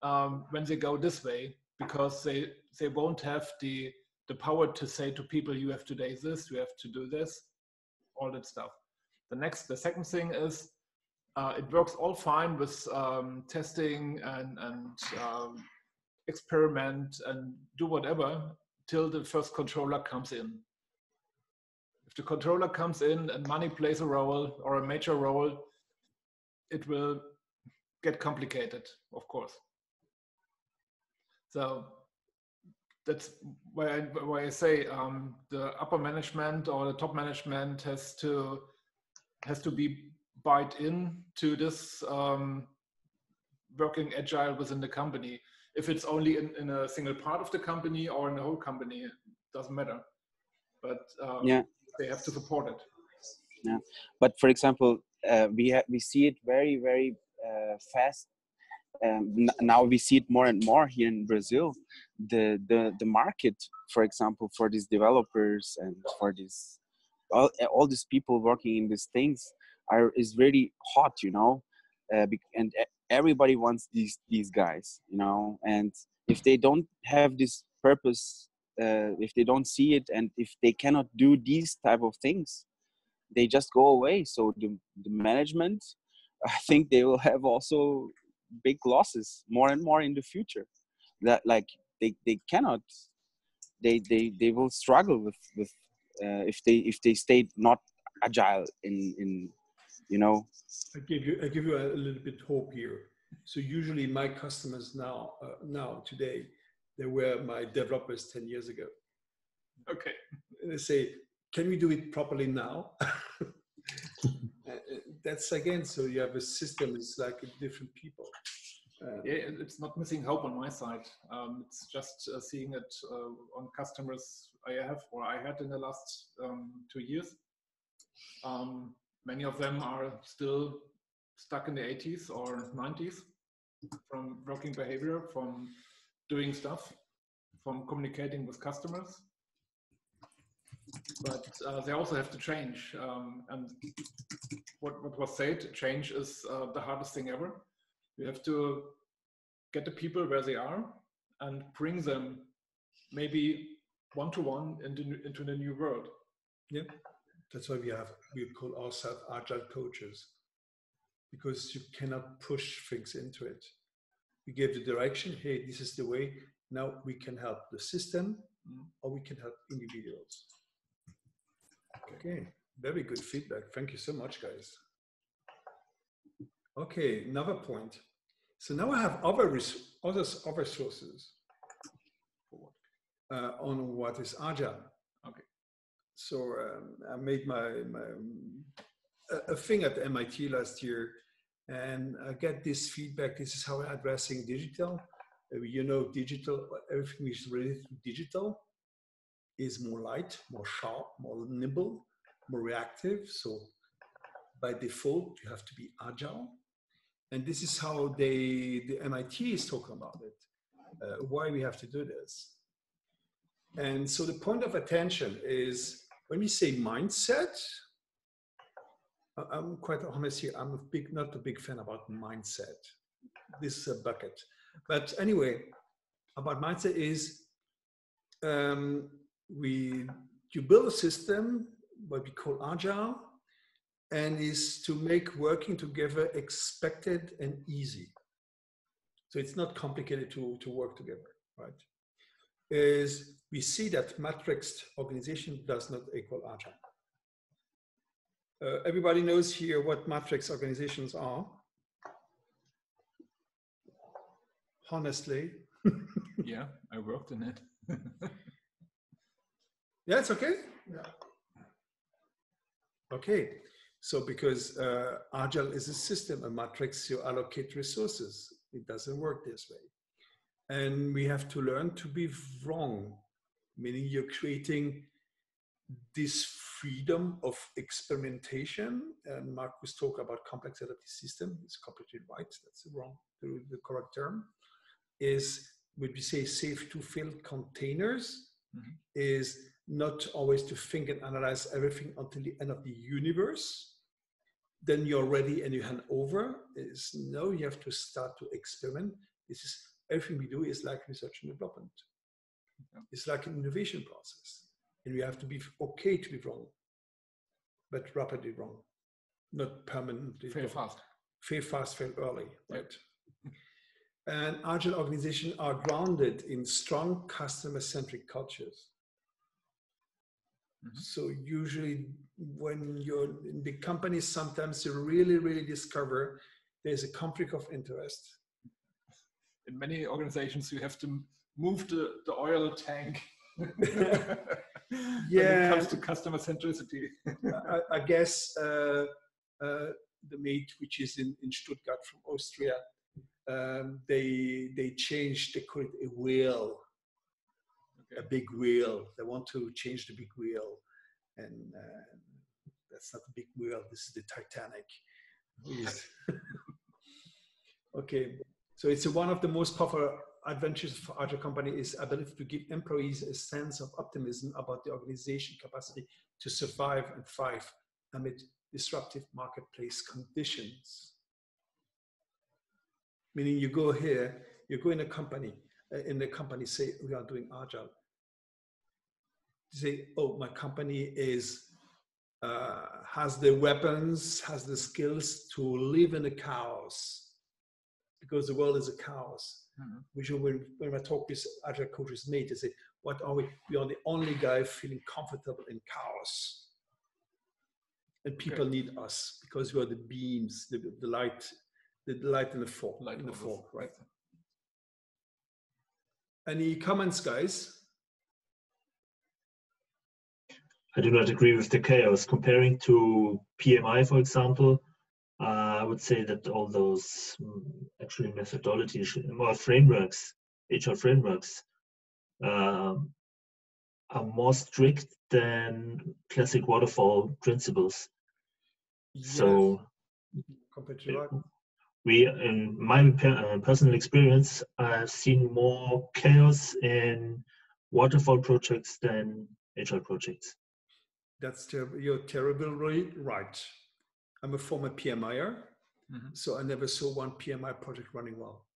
um, when they go this way, because they they won't have the the power to say to people, you have to do this, you have to do this, all that stuff. The next, the second thing is uh, it works all fine with um, testing and, and um, experiment and do whatever till the first controller comes in. If the controller comes in and money plays a role or a major role, it will get complicated, of course. So that's why I, why I say um, the upper management or the top management has to has to be bite in to this um, working agile within the company. If it's only in, in a single part of the company or in the whole company, it doesn't matter. But um, Yeah. they have to support it. yeah but for example uh, we ha- we see it very very uh, fast um, n- now we see it more and more here in brazil the the the market for example for these developers and for these all, all these people working in these things are is really hot you know uh, and everybody wants these these guys you know and if they don't have this purpose uh, if they don't see it and if they cannot do these type of things they just go away. So the, the management, I think they will have also big losses more and more in the future. That like they, they cannot, they, they, they will struggle with, with uh, if they if they stay not agile in in you know I give you I give you a, a little bit hope here. So usually my customers now uh, now today they were my developers ten years ago. Okay. And they say, can we do it properly now? Uh, That's again. So you have a system. It's like different people. Uh, Yeah, it's not missing hope on my side. Um, it's just uh, seeing it uh, on customers I have or I had in the last um, two years. Um, many of them are still stuck in the 80s or 90s from working behavior, from doing stuff, from communicating with customers. But uh, they also have to change. Um, and what, what was said, change is uh, the hardest thing ever you have to get the people where they are and bring them maybe one to one into into the new world Yeah, that's why we have we call ourselves agile coaches because you cannot push things into it. We give the direction. Hey, this is the way. Now we can help the system, or we can help individuals. Okay, very good feedback. Thank you so much, guys. Okay, another point. So now I have other res- others other sources uh, on what is agile. So um, I made my, my a, thing at MIT last year, and I get this feedback. This is how I'm addressing digital. Uh, you know, digital. Everything is related to digital is more light, more sharp, more nimble, more reactive. So by default, you have to be agile. And this is how they, the MIT is talking about it, uh, why we have to do this. And so the point of attention is when we say mindset, I'm quite honest here, I'm a big, not a big fan about mindset. This is a bucket. But anyway, about mindset is um, we you build a system, what we call agile, and is to make working together expected and easy. So it's not complicated to, to work together, right? Is we see that matrixed organization does not equal agile. Uh, everybody knows here what matrix organizations are. Honestly, yeah i worked in it Yeah, it's okay. Yeah. Okay, so because uh, Agile is a system, a matrix, you allocate resources. It doesn't work this way. And we have to learn to be wrong, meaning you're creating this freedom of experimentation. And Marcus talked about complex adaptive system. It's completely right. That's the wrong, the, the correct term. Is would we say safe to fail containers? Mm-hmm. is not always to think and analyze everything until the end of the universe, then you're ready and you hand over. Is no, you have to start to experiment. This is everything we do is like research and development. It's like an innovation process, and we have to be okay to be wrong, but rapidly wrong, not permanently. Fail wrong. fast. Fail fast, fail early, right? And agile organizations are grounded in strong customer-centric cultures. Mm-hmm. So usually when you're in big companies, sometimes you really, really discover there's a conflict of interest. In many organizations, you have to move the, the oil tank. when it comes to customer centricity. I, I guess uh, uh, the mate, which is in, in Stuttgart from Austria, um, they they changed. They call it a wheel, a big wheel. They want to change the big wheel, and uh, that's not the big wheel. This is the Titanic. Okay, so it's one of the most powerful advantages for agile company is ability to give employees a sense of optimism about the organization capacity to survive and thrive amid disruptive marketplace conditions. Meaning you go here, you go in a company, uh, in the company say we are doing agile. You say, oh, my company is uh, has the weapons, has the skills to live in the chaos because the world is a chaos. Mhm. Which when, when I talk with agile coaches, mate, they say, what are we? We are the only guy feeling comfortable in chaos. And people need us because we are the beams, the, the light, the light in the fog, in the fog, right? Any comments, guys? I do not agree with the chaos. Comparing to PMI, for example, I would say that all those mm, actually methodologies or frameworks, HR frameworks, um, are more strict than classic waterfall principles. So Completely right. we, in my uh, personal experience, I've seen more chaos in waterfall projects than HR projects. That's terrible. You're terribly right. I'm a former PMIer, Mhm. so I never saw one PMI project running well.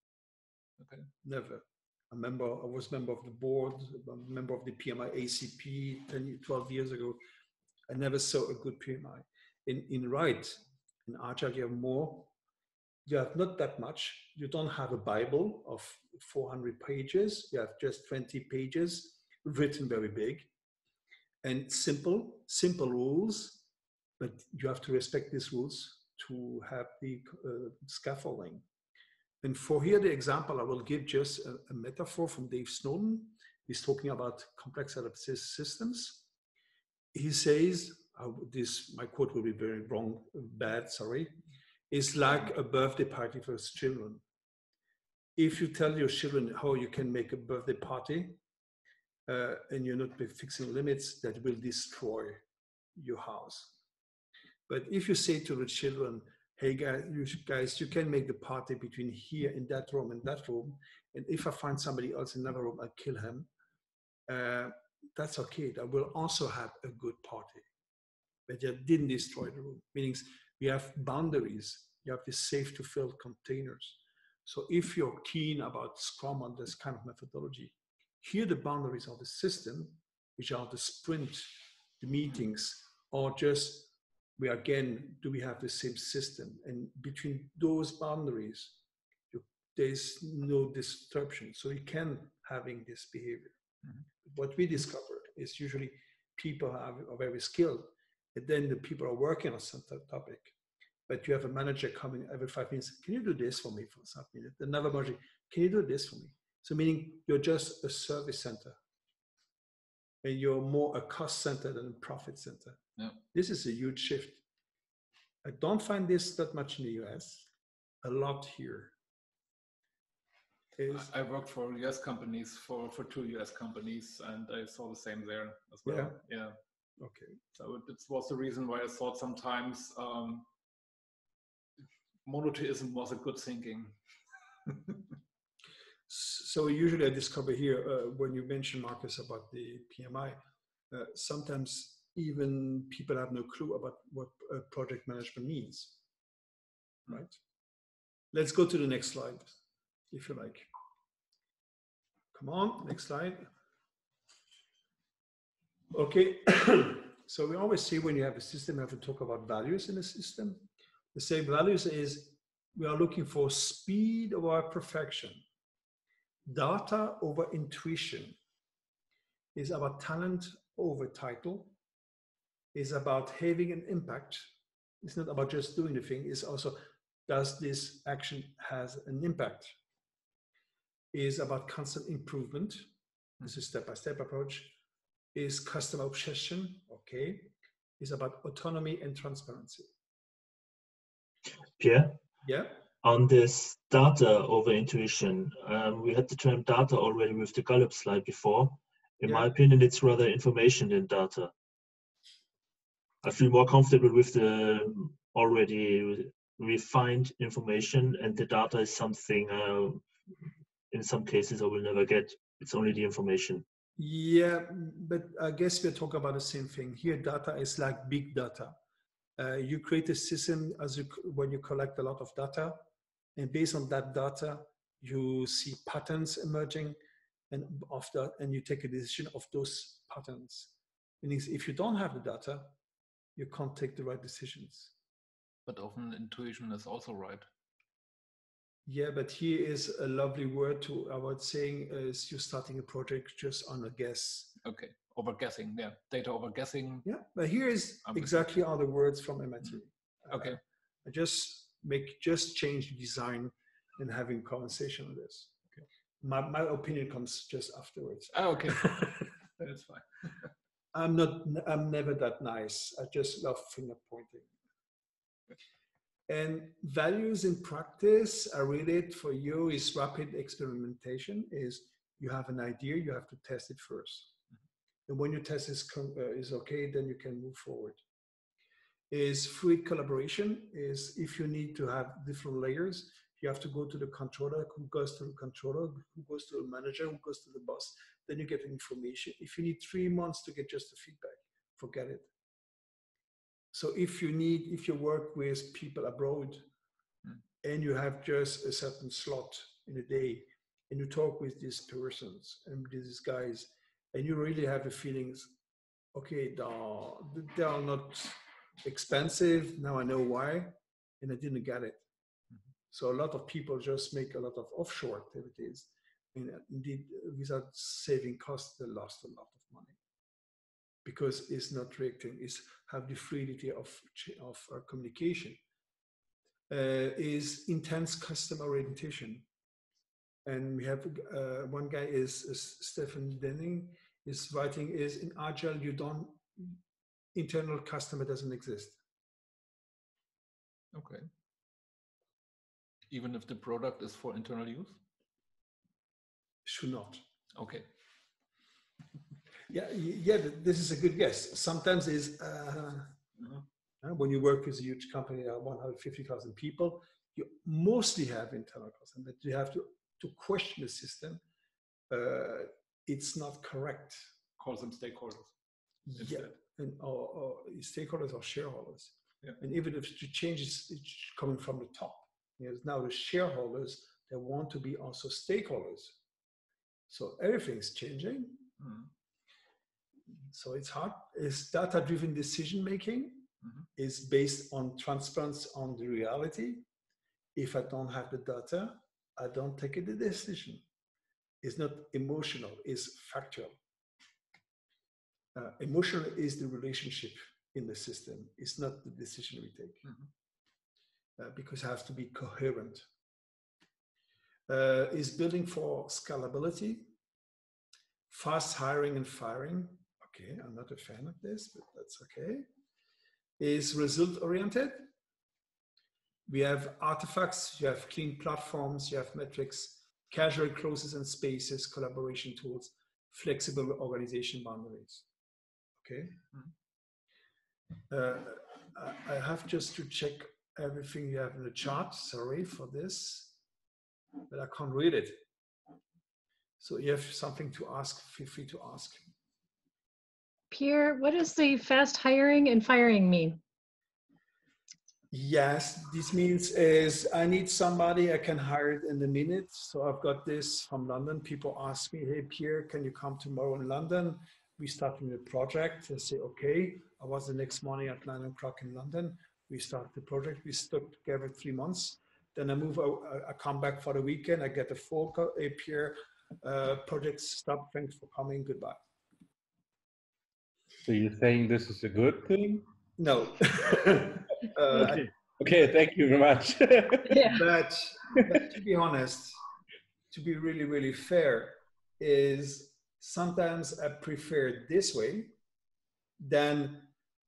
Okay. Never. A member, I was member of the board, a member of the PMI ACP 10, 12 years ago. I never saw a good PMI. In, in right, in Agile, you have more. You have not that much. You don't have a Bible of 400 pages. You have just 20 pages written very big and simple, simple rules, but you have to respect these rules to have the uh, scaffolding. And for here, the example I will give just a, a metaphor from Dave Snowden. He's talking about complex adaptive systems. He says, uh, this my quote will be very wrong, bad, sorry. is like a birthday party for children. If you tell your children how you can make a birthday party, uh, and you're not fixing limits, that will destroy your house. But if you say to the children, hey guys, you guys, you can make the party between here in that room and that room, and if I find somebody else in another room, I'll kill him. Uh, that's okay. That will also have a good party. But you didn't destroy the room. Meaning we have boundaries. You have this safe to fail containers. So if you're keen about Scrum and this kind of methodology, here the boundaries of the system, which are the sprint, the meetings, or just we again, do we have the same system? And between those boundaries, you, there's no disruption. So you can having this behavior. Mm-hmm. What we discovered is usually people are, are very skilled, and then the people are working on some topic. But you have a manager coming every five minutes. Can you do this for me for some minute? Another manager, can you do this for me? So meaning you're just a service center, and you're more a cost center than a profit center. Yeah. This is a huge shift. I don't find this that much in the US, a lot here. Is I worked for US companies for, for two US companies and I saw the same there as well. Yeah. Yeah. okay. So it was the reason why I thought sometimes um, monotheism was a good thinking. So usually I discover here uh, when you mention Marcus about the PMI, uh, sometimes even people have no clue about what uh, project management means. Right? Let's go to the next slide, if you like. Come on, next slide. Okay, so we always say when you have a system, you have to talk about values in a system. The same values is we are looking for speed over perfection, data over intuition, is about talent over title, is about having an impact. It's not about just doing the thing, it's also does this action has an impact? Is about constant improvement. This is a step-by-step approach. Is customer obsession, okay. Is about autonomy and transparency. Pierre? Yeah. On this data over intuition, um, we had the term data already with the Gallup slide before. In my opinion, it's rather information than data. I feel more comfortable with the already refined information, and the data is something uh, in some cases I will never get. It's only the information. Yeah, but I guess we're talking about the same thing. Here, data is like big data. Uh, you create a system as you, when you collect a lot of data, and based on that data, you see patterns emerging, and after and you take a decision of those patterns. Meaning, if you don't have the data, you can't take the right decisions. But often intuition is also right. Yeah, but here is a lovely word to avoid saying is you're starting a project just on a guess. Okay, over guessing. Yeah, data over guessing. Yeah, but here is exactly all the words from MIT. Okay. Uh, I just make just change the design and having conversation on this. Okay. My my opinion comes just afterwards. Oh, okay. That's fine. I'm not. I'm never that nice. I just love finger pointing. And values in practice are related for you is rapid experimentation. Is you have an idea, you have to test it first, and when your test is uh, is okay, then you can move forward. Is fluid collaboration is if you need to have different layers, you have to go to the controller, who goes to the controller, who goes to the manager, who goes to the boss. Then you get information. If you need three months to get just the feedback, forget it. So if you need, if you work with people abroad hmm. and you have just a certain slot in a day and you talk with these persons and these guys and you really have the feelings, okay, they are not expensive. Now I know why. And I didn't get it. So a lot of people just make a lot of offshore activities. And indeed, without saving costs, they lost a lot of money because it's not reacting, it's have the fluidity of, of uh, communication. Uh, is intense customer orientation. And we have uh, one guy is, is Stephen Denning is writing is in agile you don't internal customer doesn't exist. Okay. Even if the product is for internal use? Should not. Okay. Yeah, yeah, this is a good guess. Sometimes is uh, uh, when you work with a huge company, uh, 150,000 people, you mostly have internal costs, and that you have to to question the system. Uh, it's not correct. Call them stakeholders. Yeah, instead. And or, or stakeholders or shareholders. Yeah. And even if the change is coming from the top, because now the shareholders they want to be also stakeholders. So everything's changing. Mhm. So it's hard. It's data-driven decision making Mhm. is based on transparency on the reality. If I don't have the data, I don't take the decision. It's not emotional, it's factual. Uh, emotional is the relationship in the system. It's not the decision we take. Mhm. Uh, because it has to be coherent. Uh, is building for scalability, fast hiring and firing. Okay, I'm not a fan of this, but that's okay. Is result oriented. We have artifacts, you have clean platforms, you have metrics, casual closes and spaces, collaboration tools, flexible organization boundaries. Okay. Uh, I- I have just to check everything you have in the chart. Sorry for this, but I can't read it. So you have something to ask, feel free to ask. Pierre, what does the fast hiring and firing mean? Yes, this means is I need somebody I can hire it in a minute. So I've got this from London. People ask me, "Hey Pierre, can you come tomorrow in London?" We start with the project. I say, "Okay." I was the next morning at nine o'clock in London. We start the project. We stuck together three months. Then I move. I I come back for the weekend. I get a phone call. Hey Pierre, uh, project stop. Thanks for coming. Goodbye. So you're saying this is a good thing? No. uh, okay. okay, thank you very much. but, but to be honest, to be really, really fair, is sometimes I prefer it this way than,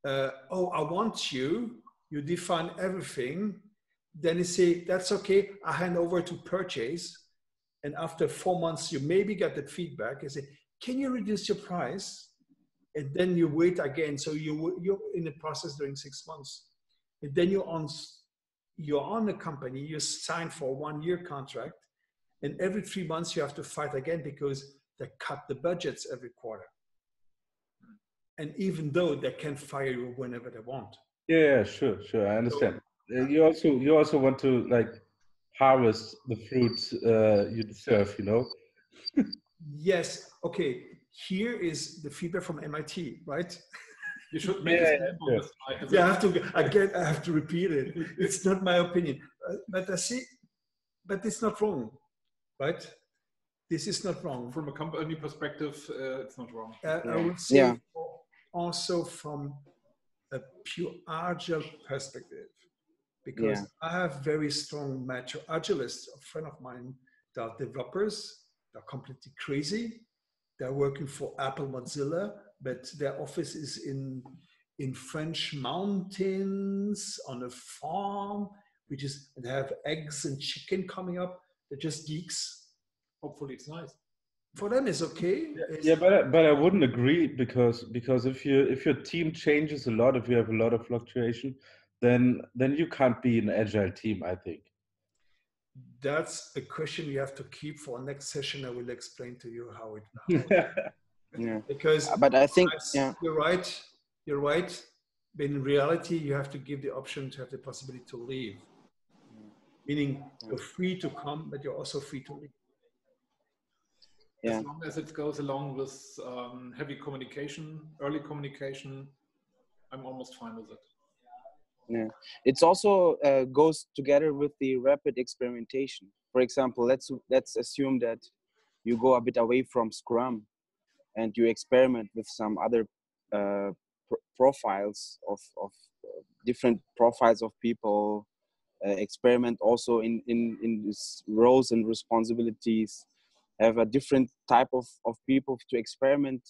uh, oh, I want you, you define everything, then you say, that's okay, I hand over to purchase. And after four months, you maybe get the feedback and say, can you reduce your price? And then you wait again. So you, you're in the process during six months. And then you're on you're on a company, you sign for one year contract, and every three months you have to fight again because they cut the budgets every quarter. And even though they can fire you whenever they want. Yeah, yeah, sure, sure. I understand. Uh, you also you also want to like harvest the fruits uh, you deserve, you know. Yes, okay. Here is the feedback from MIT, right? You should make Yeah, a yeah, stamp on yeah. the slide. Yeah, I have to again. I have to repeat it. It's not my opinion, Uh, but I see. But it's not wrong, right? This is not wrong. From a company perspective, uh, it's not wrong. Uh, I would say Yeah. also from a pure agile perspective, because Yeah. I have very strong mature agilists, a friend of mine, they're developers, they're completely crazy. They're working for Apple Mozilla, but their office is in in French mountains on a farm, which is and they have eggs and chicken coming up. They're just geeks. Hopefully, it's nice. For them, it's okay. It's- Yeah, but I- but I wouldn't agree because because if you if your team changes a lot, if you have a lot of fluctuation, then then you can't be an agile team. I think. That's a question you have to keep for next session. I will explain to you how it Yeah. because uh, But I think yeah. you're right. You're right. But in reality, you have to give the option to have the possibility to leave. Meaning you're free to come, but you're also free to leave. Yeah. As long as it goes along with um, heavy communication, early communication, I'm almost fine with it. Yeah, it's also uh, goes together with the rapid experimentation. For example, let's let's assume that you go a bit away from Scrum, and you experiment with some other uh, pr- profiles of of uh, different profiles of people. Uh, experiment also in in in these roles and responsibilities. Have a different type of of people to experiment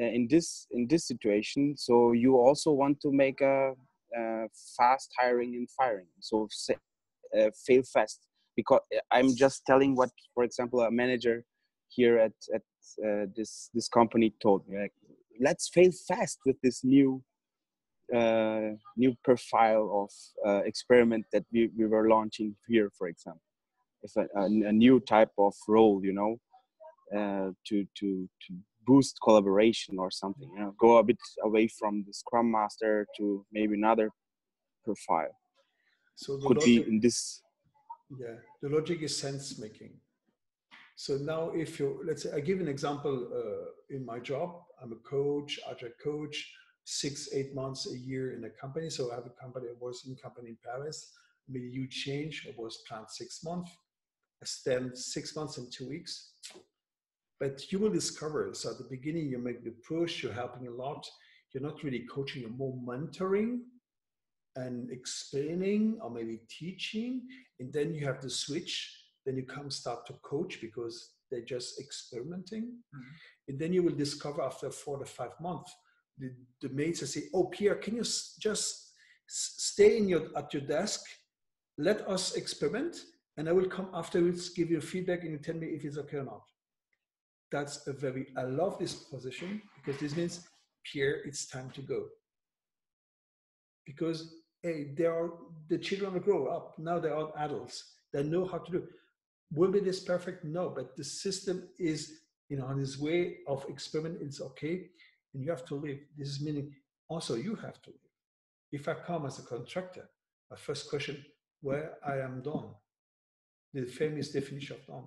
uh, in this in this situation. So you also want to make a uh, fast hiring and firing. So uh, fail fast because I'm just telling what, for example, a manager here at at uh, this this company told me. Like, let's fail fast with this new uh, new profile of uh, experiment that we, we were launching here, for example. If a, a, a new type of role, you know, uh, to to to boost collaboration or something you know go a bit away from the scrum master to maybe another profile So the could be logic- in this Yeah, the logic is sense making. So now, if you let's say, I give an example uh, in my job. I'm a coach, agile coach, six, eight months a year in a company. So I have a company. I was in company in Paris. Made a huge change. I was planned six months. Spent six months and two weeks. But you will discover. So at the beginning, you make the push. You're helping a lot. You're not really coaching. You're more mentoring and explaining or maybe teaching and then you have the switch then you come start to coach because they're just experimenting mm-hmm. and then you will discover after four to five months the, the mates will say oh pierre can you s- just s- stay in your at your desk let us experiment and i will come afterwards give you feedback and you tell me if it's okay or not. That's a very i love this position because this means pierre it's time to go. Because hey, they are the children will grow up. Now they are adults. They know how to do. Will be this perfect? No but the system is you know on its way of experiment. It's okay. And you have to live. This is meaning also you have to live. If I come as a contractor, my first question, where I am done, the famous definition of done,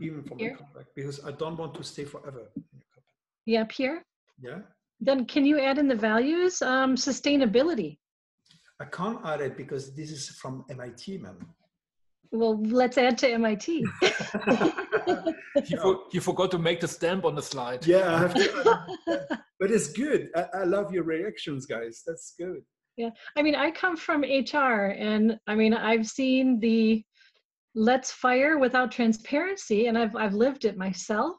even from Here? the contract, because I don't want to stay forever. in your company. Yeah, Pierre. Yeah, Then can you add in the values? Um, sustainability. I can't add it because this is from MIT, man. Well, let's add to MIT. You, for, you forgot to make the stamp on the slide. Yeah, I have to, but it's good. I, I love your reactions, guys. That's good. Yeah, I mean, I come from HR, and I mean, I've seen the let's fire without transparency, and I've I've lived it myself,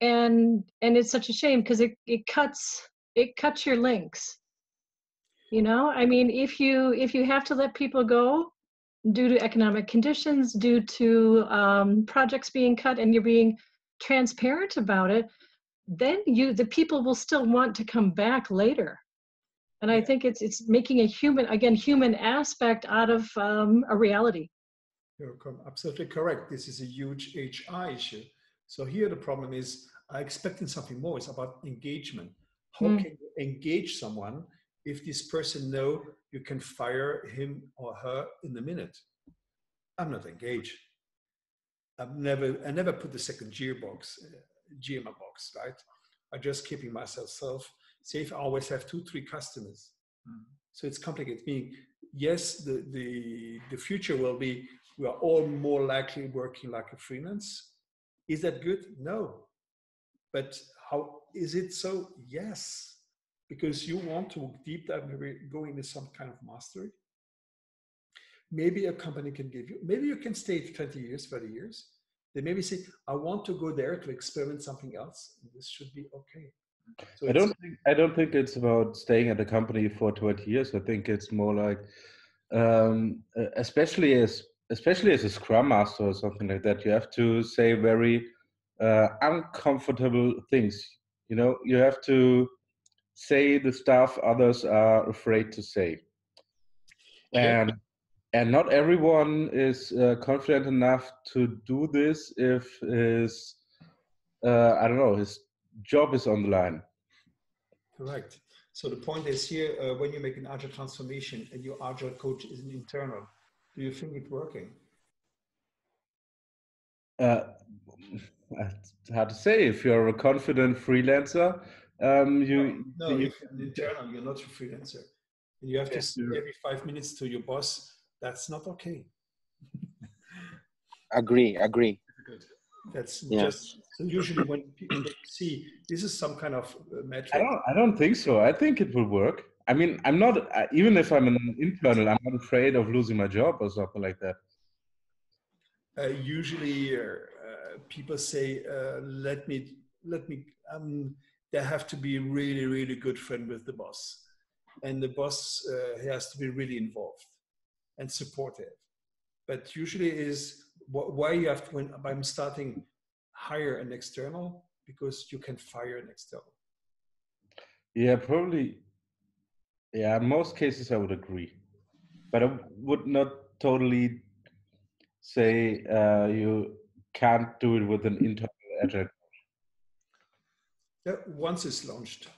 and and it's such a shame because it it cuts it cuts your links. You know, I mean, if you if you have to let people go due to economic conditions, due to um, projects being cut, and you're being transparent about it, then you the people will still want to come back later. And i think it's it's making a human again human aspect out of um, a reality You're absolutely correct. This is a huge HR issue. So here the problem is I expecting something more. It's about engagement. How Mm. can you engage someone if this person know you can fire him or her in a minute? I'm not engaged. I've never I never put the second gearbox, uh, gear in my box, right? I'm just keeping myself self safe. I always have two, three customers. So it's complicated. Meaning, yes, the, the the future will be we are all more likely working like a freelance. Is that good? No. But how is it so? Yes. Because you want to deep dive, maybe go into some kind of mastery. Maybe a company can give you, maybe you can stay 20 years, 30 years. They maybe say, I want to go there to experiment something else. This should be okay. So I don't think I don't think it's about staying at the company for 20 years. I think it's more like, um, especially as especially as a scrum master or something like that, you have to say very uh, uncomfortable things. You know, you have to say the stuff others are afraid to say, and and not everyone is uh, confident enough to do this if his uh, I don't know his job is on the line. Correct. So the point is here, uh, when you make an agile transformation and your agile coach is an internal, do you think it's working? Uh, it's hard to say. If you're a confident freelancer, um, you no, you, you're an internal, you're not a freelancer. And you have to say every five minutes to your boss, that's not okay. Agree, agree. Good. That's Yeah. just so usually when people see this is some kind of uh, metric. I don't. I don't think so. I think it will work. I mean, I'm not. uh, Even if I'm an internal, I'm not afraid of losing my job or something like that. uh, usually uh, uh, people say uh, let me let me um, they have to be really really good friend with the boss and the boss uh, has to be really involved and supportive but usually is wh- why you have to when i'm starting hire an external because you can fire an external Yeah, probably. Yeah, in most cases I would agree, but I would not totally say uh, you can't do it with an internal agile. that once it's launched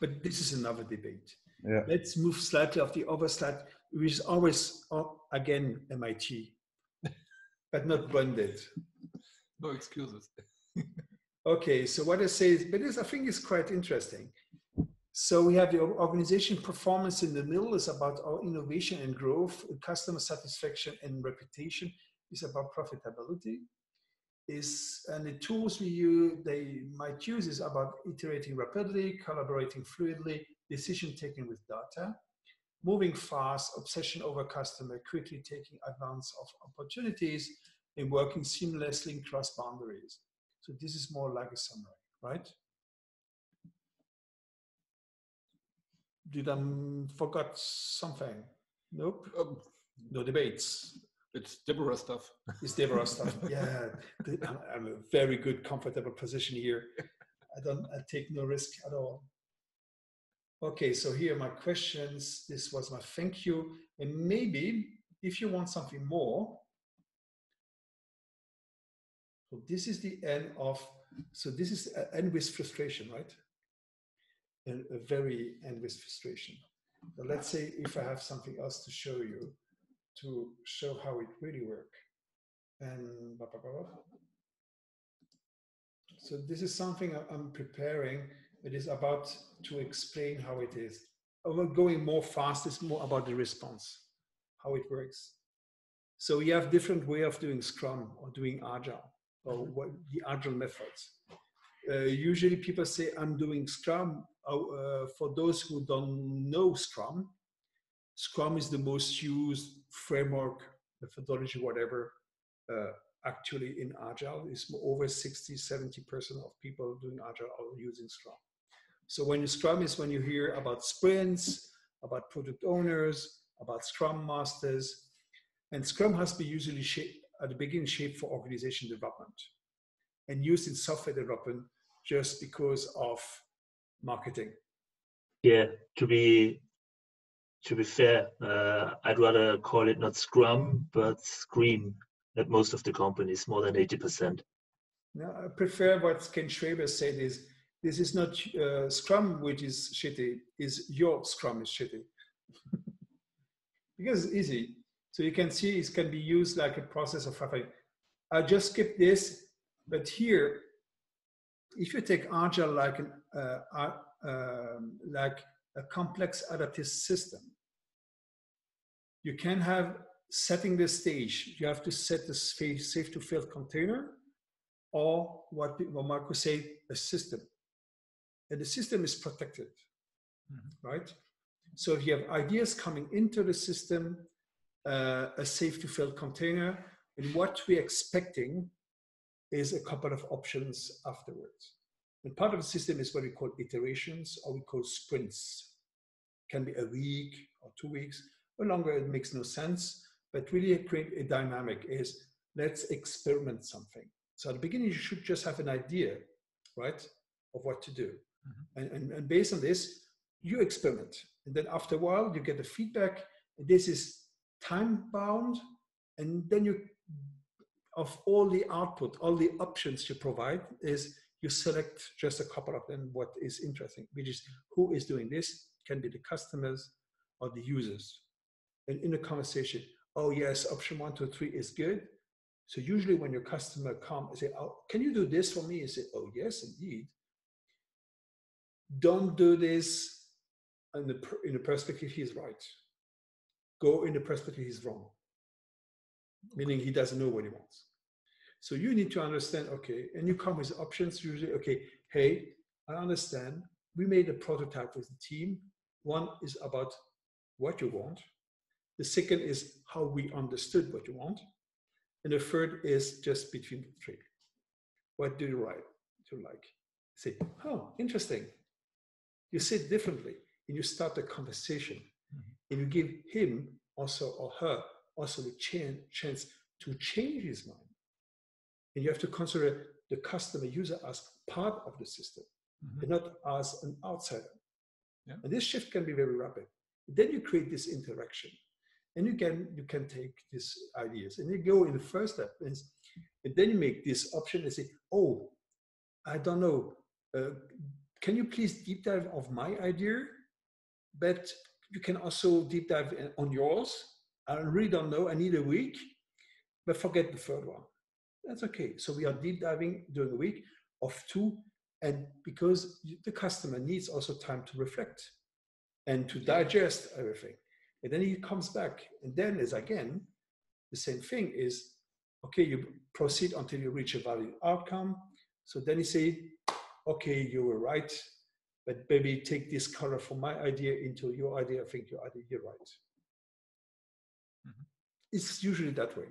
but this is another debate Yeah. let's move slightly off the other slide which is always uh, again mit but not bonded No excuses. Okay, so what I say is, but this I think is quite interesting. So we have the organization performance in the middle is about our innovation and growth, customer satisfaction and reputation is about profitability. Is and the tools we use they might use is about iterating rapidly, collaborating fluidly, decision taking with data, moving fast, obsession over customer, quickly taking advance of opportunities, and working seamlessly across boundaries. So this is more like a summary, right? Did I um, forgot something? Nope. no debates. It's Deborah stuff. It's Deborah stuff. Yeah, I'm, I'm a very good, comfortable position here. I don't. I take no risk at all. Okay, so here are my questions. This was my thank you, and maybe if you want something more, so this is the end of. So this is uh, end with frustration, right? A, very endless frustration. But let's say if I have something else to show you to show how it really works. And blah, blah, blah, so this is something I'm preparing. It is about to explain how it is. I'm going more fast. It's more about the response, how it works. So we have different way of doing Scrum or doing Agile or what the Agile methods. Uh, usually people say I'm doing Scrum. Oh, uh, for those who don't know Scrum, Scrum is the most used framework, methodology, whatever, uh, actually in Agile. It's over 60, 70% of people doing Agile are using Scrum. So when you Scrum is when you hear about sprints, about product owners, about Scrum masters, and Scrum has been usually at the beginning shaped for organization development and used in software development just because of marketing. Yeah, to be to be fair, uh, I'd rather call it not Scrum but Scream at most of the companies, more than eighty percent. Now, I prefer what Ken Schwaber said is this is not uh, Scrum which is shitty, is your Scrum is shitty. because it's easy. So you can see it can be used like a process of having. I just skip this, but here, if you take Agile like an uh, uh, um, like a complex adaptive system, you can have setting the stage. You have to set the space safe to fail container, or what, what Marco say, a system. And the system is protected, right? So if you have ideas coming into the system, uh, a safe to fail container, and what we're expecting is a couple of options afterwards. And part of the system is what we call iterations or we call sprints. Can be a week or two weeks, or longer, it makes no sense. But really create a dynamic is let's experiment something. So at the beginning, you should just have an idea, right, of what to do. Mm-hmm. And, and, and based on this, you experiment. And then after a while, you get the feedback. This is time bound. And then you, of all the output, all the options you provide, is you select just a couple of them, what is interesting, which is who is doing this, can be the customers or the users. And in a conversation, oh yes, option one, two, three is good. So usually when your customer come and say, oh, can you do this for me? You say, oh yes, indeed. Don't do this in the, in the perspective he's right. Go in the perspective he's wrong. Meaning he doesn't know what he wants. So you need to understand, okay, and you come with options usually, okay, hey, I understand. We made a prototype with the team. One is about what you want. The second is how we understood what you want. And the third is just between the three. What do you write? Do you like? Say, oh, interesting. You say it differently and you start a conversation mm-hmm. and you give him also or her also the chan- chance to change his mind. And you have to consider the customer user as part of the system and not as an outsider. And this shift can be very rapid. Then you create this interaction. And you can you can take these ideas and you go in the first step and, and then you make this option and say, oh, I don't know. Uh, can you please deep dive of my idea? But you can also deep dive on yours. I really don't know. I need a week, but forget the third one. That's okay. So we are deep diving during a week of two, and because the customer needs also time to reflect and to digest everything. And then he comes back, and then is again the same thing is okay, you proceed until you reach a valid outcome. So then you say, okay, you were right, but maybe take this color from my idea into your idea. I think your idea, you're right. It's usually that way.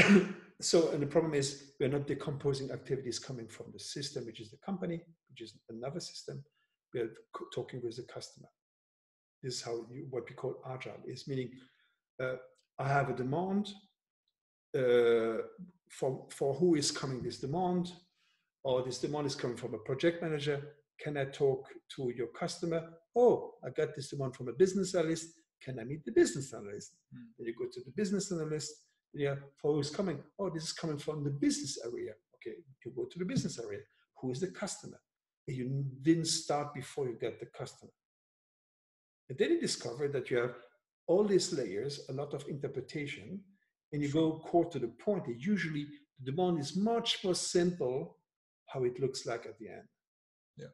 so, and the problem is we're not decomposing activities coming from the system, which is the company, which is another system. We're talking with the customer. This is how you, what we call agile is meaning uh, I have a demand uh, for, for who is coming this demand, or this demand is coming from a project manager. Can I talk to your customer? Oh, I got this demand from a business analyst. Can I meet the business analyst? Hmm. Then you go to the business analyst. Yeah, for who's coming? Oh, this is coming from the business area. Okay, you go to the business area. Who is the customer? you didn't start before you get the customer. And then you discover that you have all these layers, a lot of interpretation, and you go core to the point. And usually the demand is much more simple how it looks like at the end. Yeah.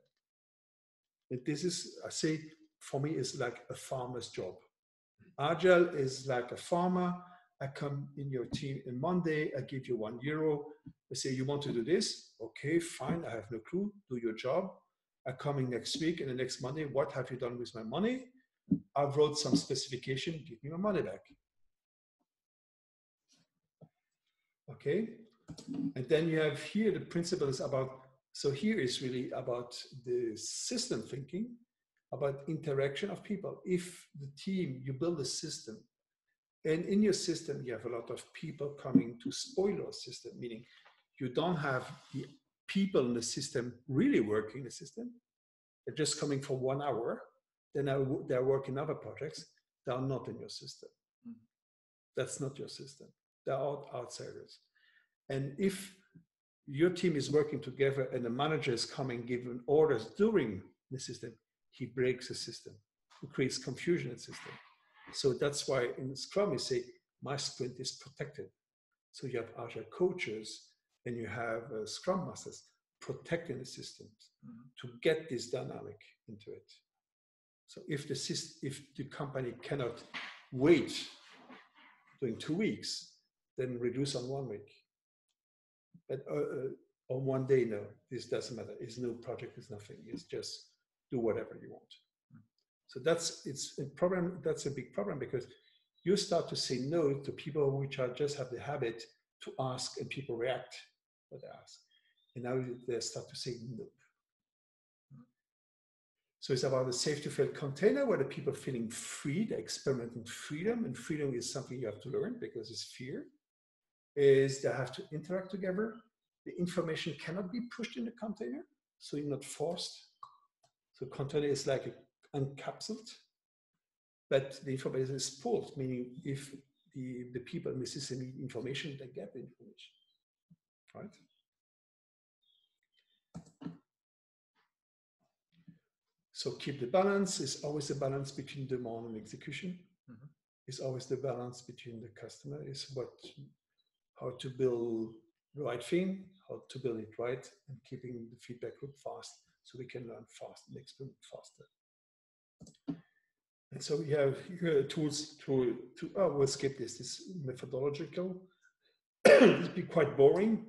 And this is, I say, for me, is like a farmer's job. Agile is like a farmer. I come in your team on Monday, I give you one euro. I say, you want to do this? Okay, fine. I have no clue. Do your job. I come in next week and the next Monday, what have you done with my money? I wrote some specification, give me my money back. Okay, and then you have here the principle is about, so here is really about the system thinking, about interaction of people. If the team, you build a system, and in your system, you have a lot of people coming to spoil your system, meaning you don't have the people in the system really working the system. They're just coming for one hour then they're working other projects They are not in your system. Mm. That's not your system. They're out, outsiders. And if your team is working together and the manager is coming giving orders during the system, he breaks the system. He creates confusion in the system. So that's why in Scrum you say, my sprint is protected. So you have agile coaches and you have uh, Scrum masters protecting the systems mm-hmm. to get this dynamic into it. So if the, if the company cannot wait during two weeks, then reduce on one week. But uh, uh, on one day, no, this doesn't matter. It's no project, it's nothing. It's just do whatever you want. So that's it's a problem. That's a big problem because you start to say no to people which are just have the habit to ask and people react what they ask. And now they start to say no. So it's about a safe to fail container where the people feeling free, they're experimenting freedom, and freedom is something you have to learn because it's fear. Is they have to interact together. The information cannot be pushed in the container, so you're not forced. So container is like uncapsuled, but the information is pulled, meaning if the, the people in the information, they get the information. Right? So keep the balance is always the balance between demand and execution. Mm-hmm. It's always the balance between the customer is what how to build the right thing, how to build it right, and keeping the feedback loop fast so we can learn fast and experiment faster. And so we have here tools to to oh we'll skip this. This methodological. this be quite boring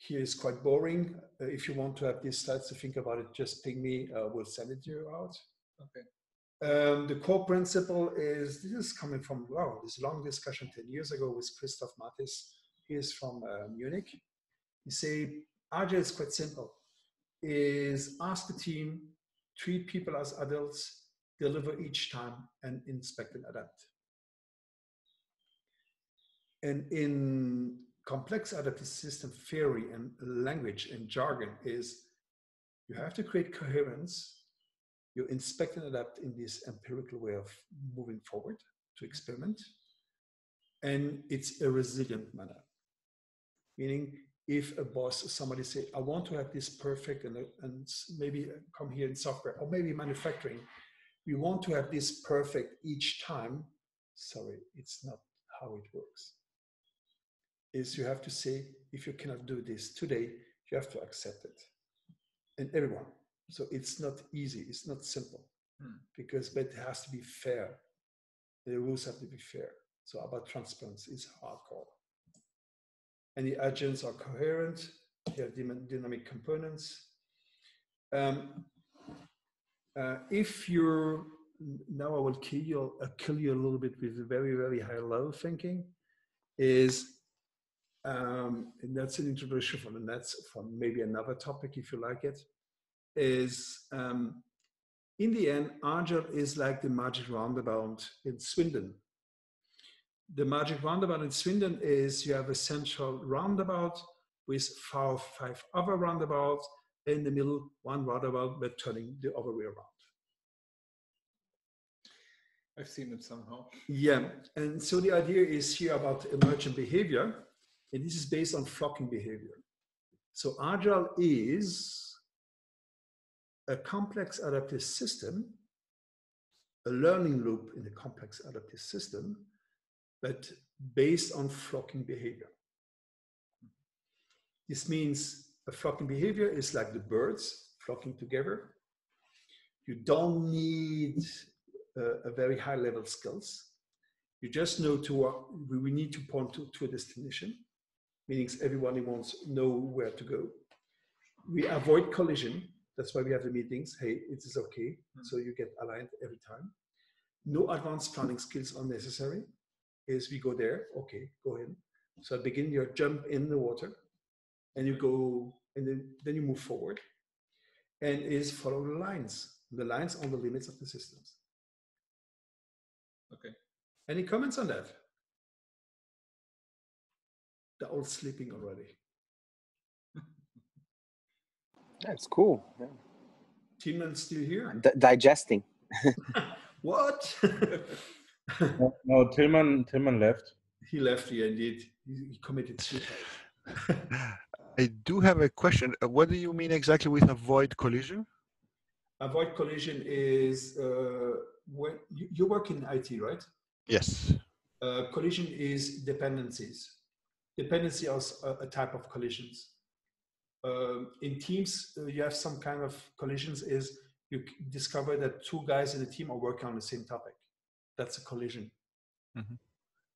here is quite boring. Uh, if you want to have these slides to think about it, just ping me. Uh, we'll send it to you out. Okay. Um, the core principle is this is coming from wow this long discussion 10 years ago with Christoph Matthes. He is from uh, Munich. He say agile is quite simple. Is ask the team, treat people as adults, deliver each time, and inspect and adapt. And in complex adaptive system theory and language and jargon is you have to create coherence. You inspect and adapt in this empirical way of moving forward to experiment. And it's a resilient manner. Meaning, if a boss, somebody say, I want to have this perfect and, and maybe come here in software or maybe manufacturing, we want to have this perfect each time. Sorry, it's not how it works is you have to say, if you cannot do this today, you have to accept it. And everyone. So it's not easy, it's not simple. Hmm. Because but it has to be fair. The rules have to be fair. So about transparency is hardcore. And the agents are coherent, they have dynamic components. Um, uh, if you're now I will kill you, uh, kill you a little bit with very, very high level thinking, is um, and that's an introduction from and that's from maybe another topic if you like it is um, in the end agile is like the magic roundabout in swindon the magic roundabout in swindon is you have a central roundabout with four five other roundabouts in the middle one roundabout but turning the other way around I've seen it somehow. Yeah, and so the idea is here about emergent behavior and this is based on flocking behavior. So agile is a complex adaptive system, a learning loop in a complex adaptive system, but based on flocking behavior. This means a flocking behavior is like the birds flocking together. You don't need a, a very high level skills. You just know to what we need to point to, to a destination, meaning everybody wants know where to go. We avoid collision. That's why we have the meetings. Hey, it is okay. Hmm. So you get aligned every time. No advanced planning skills are necessary. Is we go there, okay, go in. So at begin your jump in the water and you go and then, then you move forward and is follow the lines, the lines on the limits of the systems. Okay. Any comments on that? They're all sleeping already. That's cool. Yeah. Tillman's still here. D- digesting. What? No, no, Tillman, Tillman left. he left, yeah, indeed. He, he committed suicide. I do have a question. Uh, What do you mean exactly with avoid collision? Avoid collision is uh, when you, you work in IT, right? Yes. Uh, collision is dependencies. Dependency is a, a type of collisions. Um, in teams, uh, you have some kind of collisions. Is you discover that two guys in a team are working on the same topic. That's a collision. Mhm.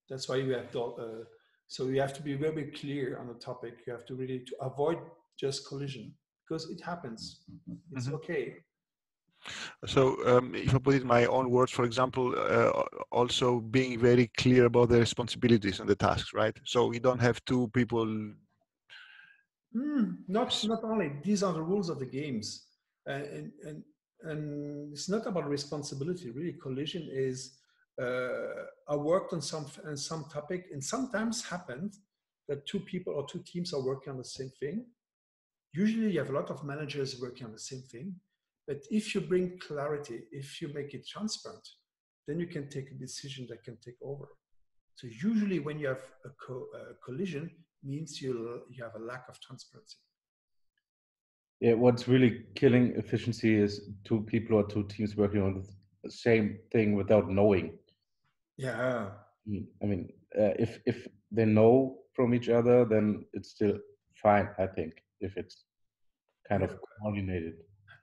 That's why you have to. Uh, so you have to be very clear on the topic. You have to really to avoid just collision because it happens. It's Mhm. okay. So, um, if I put it in my own words, for example, uh, also being very clear about the responsibilities and the tasks, right? So you don't have two people. Mm, not not only these are the rules of the games, and and and, and it's not about responsibility. Really, collision is. Uh, I worked on some on some topic, and sometimes happened that two people or two teams are working on the same thing. Usually, you have a lot of managers working on the same thing. But if you bring clarity, if you make it transparent, then you can take a decision that can take over. So usually, when you have a, co- a collision, means you you have a lack of transparency. Yeah, what's really killing efficiency is two people or two teams working on the same thing without knowing. Yeah. Mm, I mean, uh, if if they know from each other, then it's still fine. I think if it's kind of coordinated.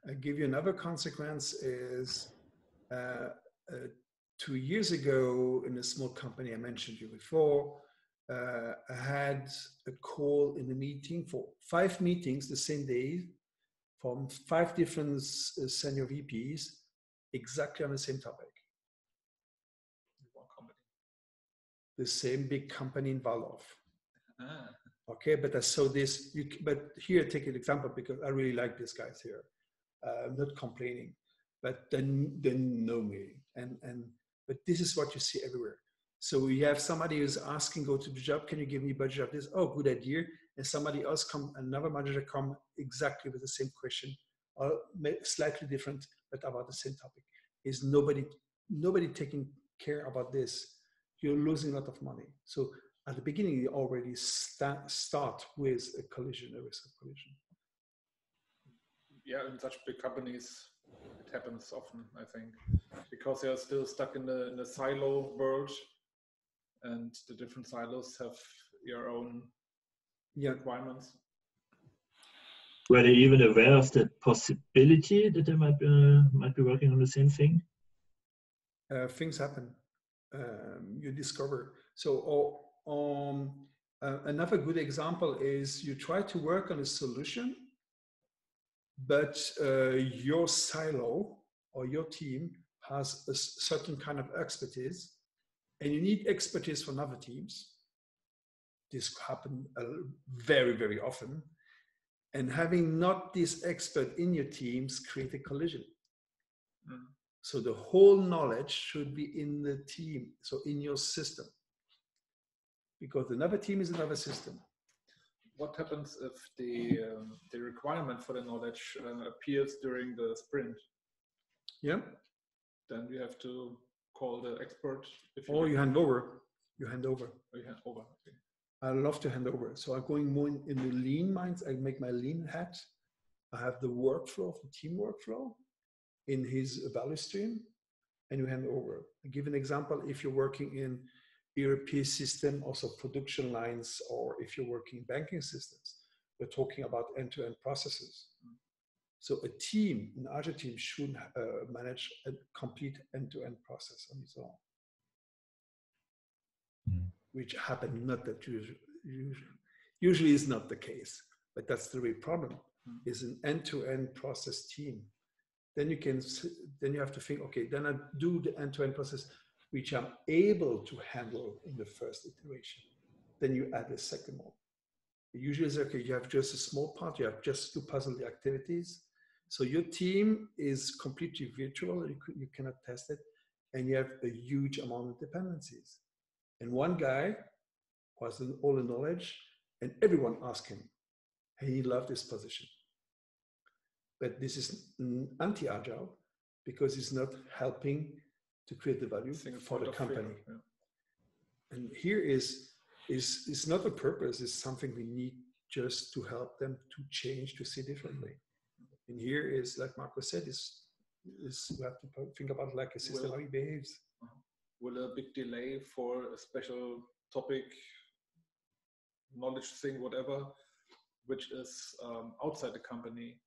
I give you another consequence is uh, uh, two years ago in a small company I mentioned you before, uh, I had a call in a meeting for five meetings the same day from five different uh, senior VPs exactly on the same topic. The same big company in Walldorf. Ah. Okay, but I saw this. You, but here, take an example because I really like these guys here. Uh, I'm not complaining, but then they know me, and and but this is what you see everywhere. So we have somebody who's asking, go to the job. Can you give me budget of this? Oh, good idea. And somebody else come, another manager come exactly with the same question, or slightly different, but about the same topic. Is nobody nobody taking care about this? You're losing a lot of money. So at the beginning, you already sta- start with a collision, a risk of collision. yeah, in such big companies, it happens often, I think, because they are still stuck in the in the silo world, and the different silos have your own Yeah. requirements. Were they even aware of the possibility that they might uh, might be working on the same thing? uh, things happen. Um, you discover. So, um, uh, another good example is you try to work on a solution, but uh, your silo or your team has a certain kind of expertise, and you need expertise from other teams. This happen uh, very, very often. And having not this expert in your teams create a collision. Mm. So the whole knowledge should be in the team, so in your system. Because another team is another system. What happens if the um, the requirement for the knowledge uh, appears during the sprint? Yeah. Then you have to call the expert. If Or you hand over. You hand over. Or you hand over. Okay. I love to hand over. So I'm going more in, in the lean minds. I make my lean hat. I have the workflow, the team workflow in his value stream, and you hand over. i give an example. If you're working in ERP system, also production lines, or if you're working in banking systems, we're talking about end-to-end processes. So a team, an Agile team, should uh, manage a complete end-to-end process on its own, mm. which happen not that usually, usually, usually is not the case, but that's the real problem. Mm. Is an end-to-end process team. Then you can then you have to think, okay, then I do the end-to-end process, which I'm able to handle in the first iteration. Then you add a second one. Usually it's okay, you have just a small part, you have just to puzzle the activities. So your team is completely virtual, you, you cannot test it, and you have a huge amount of dependencies. And one guy was all the knowledge, and everyone asked him, and he loved his position. But this is anti-agile because it's not helping to create the value for the company. yeah. And here is is is not a purpose, it's something we need just to help them to change, to see differently. And here is, like Marco said, is is we have to think about like a system will, how it behaves. Will a big delay for a special topic, knowledge thing, whatever, which is um, outside the company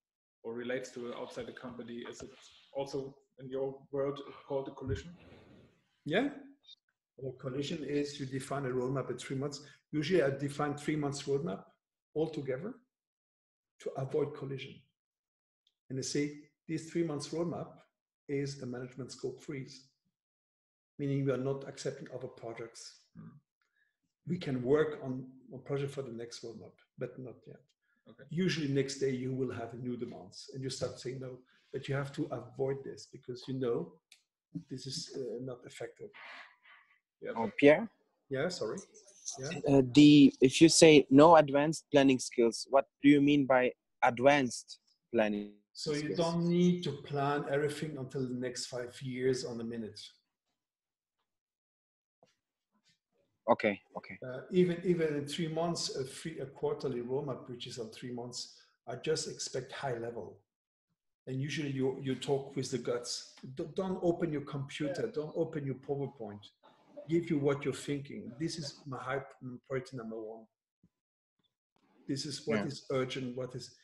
or relates to outside the company, is it also in your world called a collision? Yeah, a collision is you define a roadmap in three months. Usually I define three months roadmap altogether to avoid collision. And they say this three months roadmap is a management scope freeze, meaning we are not accepting other projects. Mm. We can work on a project for the next roadmap, but not yet. Okay. Usually next day you will have new demands and you start saying no, but you have to avoid this because you know this is uh, not effective. Yeah. Oh, Pierre? Yeah, sorry. Yeah. Uh, the if you say no advanced planning skills, what do you mean by advanced planning? So skills? you don't need to plan everything until the next five years on the minute. Okay, okay. Uh, even even in three months, a, free, a quarterly roadmap, which is on three months, I just expect high level. And usually you you talk with the guts. Don't open your computer. Don't open your PowerPoint give you what you're thinking. This is my high priority number one. This is what yeah. is urgent, what is,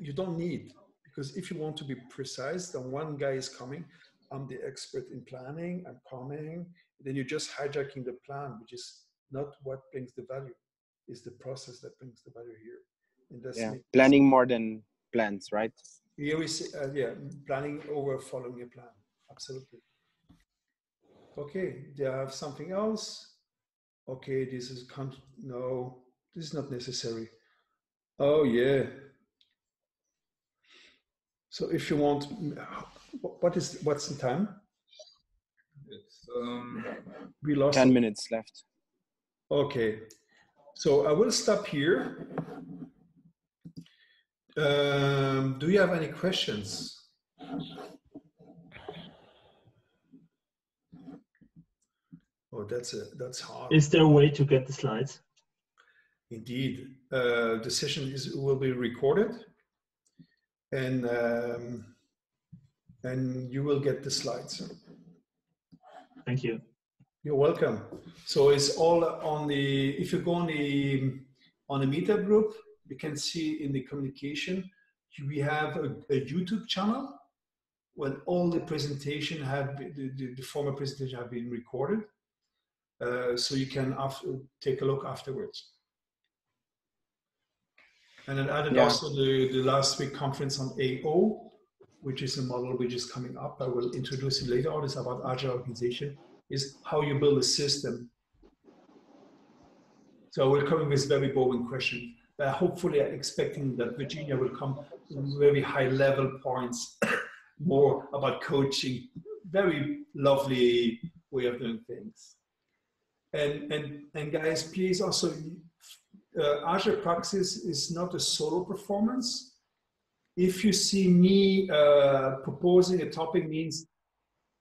you don't need, because if you want to be precise, then one guy is coming, I'm the expert in planning, I'm coming, then you're just hijacking the plan, which is not what brings the value, is the process that brings the value here. And that's yeah. planning more than plans, right? Here we say, uh, yeah, planning over following a plan, absolutely. Okay, do I have something else? Okay, this is con no, this is not necessary. Oh yeah. So if you want, what is what's the time? It's um, we lost ten minutes left. Okay, so I will stop here. Um, do you have any questions? Oh, that's a that's hard. Is there a way to get the slides? Indeed, uh, the session is will be recorded, and um, and you will get the slides. Thank you. You're welcome. So it's all on the. If you go on the on the meetup group, you can see in the communication we have a, a YouTube channel when all the presentation have the, the, the former presentation have been recorded uh, so you can after, take a look afterwards. And then added yeah. also the, the last week conference on AO, which is a model which is coming up. I will introduce it later on. It's about agile organization, is how you build a system. So we're coming with very boring question. But hopefully I'm expecting that Virginia will come very high level points, more about coaching, very lovely way of doing things. And, and, and guys, please also, uh, Agile Praxis is not a solo performance. If you see me uh, proposing a topic means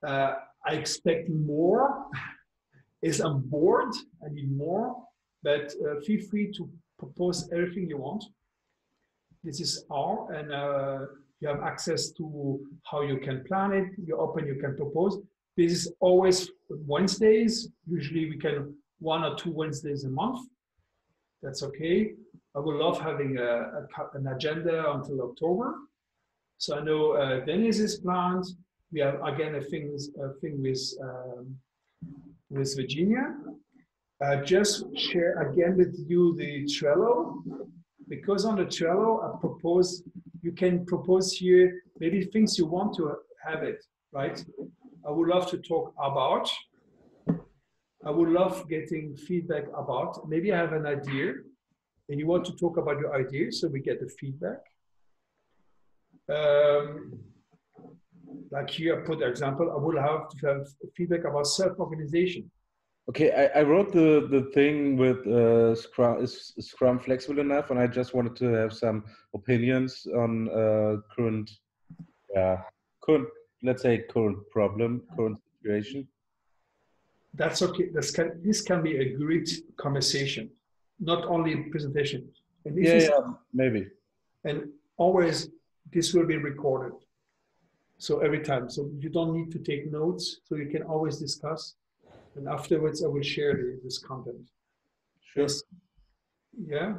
uh, I expect more, is I'm bored, I need more, but uh, feel free to propose everything you want. This is all, and uh, you have access to how you can plan it. You open, you can propose. This is always Wednesdays. Usually we can one or two Wednesdays a month. That's okay. I would love having a, a an agenda until October. So I know uh, Dennis is planned. We have again a thing, a thing with um, with Virginia. Uh, just share again with you the Trello because on the Trello I propose you can propose here maybe things you want to have it right. I would love to talk about. I would love getting feedback about. Maybe I have an idea and you want to talk about your idea so we get the feedback. Um, like here, I put example, I will have to have feedback about self-organization. Okay, I, I wrote the, the thing with uh, Scrum, is Scrum flexible enough? And I just wanted to have some opinions on uh, current, yeah, current, let's say current problem, current situation. That's okay. This can, this can be a great conversation, not only presentation. And this Yeah, is, yeah, maybe. and always this will be recorded. So every time, so you don't need to take notes, so you can always discuss. And afterwards, I will share the, this content. Sure. Yes. Yeah.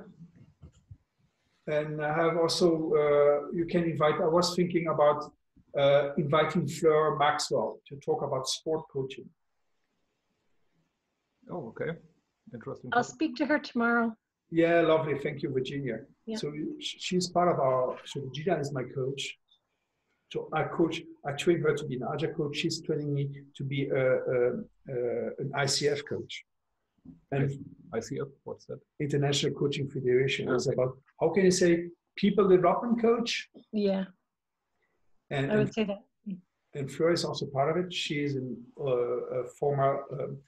And I have also, uh, you can invite, I was thinking about uh, inviting Fleur Maxwell to talk about sport coaching. Oh, okay. Interesting. I'll speak to her tomorrow. Yeah, lovely. Thank you, Virginia. Yeah. So she's part of our, so Virginia is my coach. So I coach, I train her to be an agile coach. She's training me to be a, a, a, an ICF coach. And ICF, what's that? International Coaching Federation is Okay. about, how can you say, people development coach? Yeah, And, I and, would say that. and Fleur is also part of it. She is an, uh, a former um,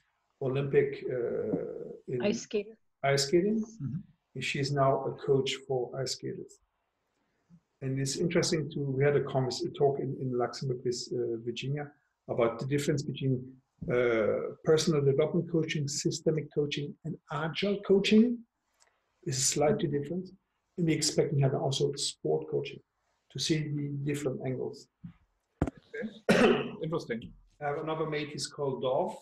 Olympic uh, in Ice skater. ice skating. And she's now a coach for ice skaters. And it's interesting to, we had a convers a talk in, in Luxembourg with uh, Virginia about the difference between uh, personal development coaching, systemic coaching, and agile coaching is slightly different. And we expect to have also sport coaching to see the different angles. Okay. Interesting. I have another mate, he's called Dov.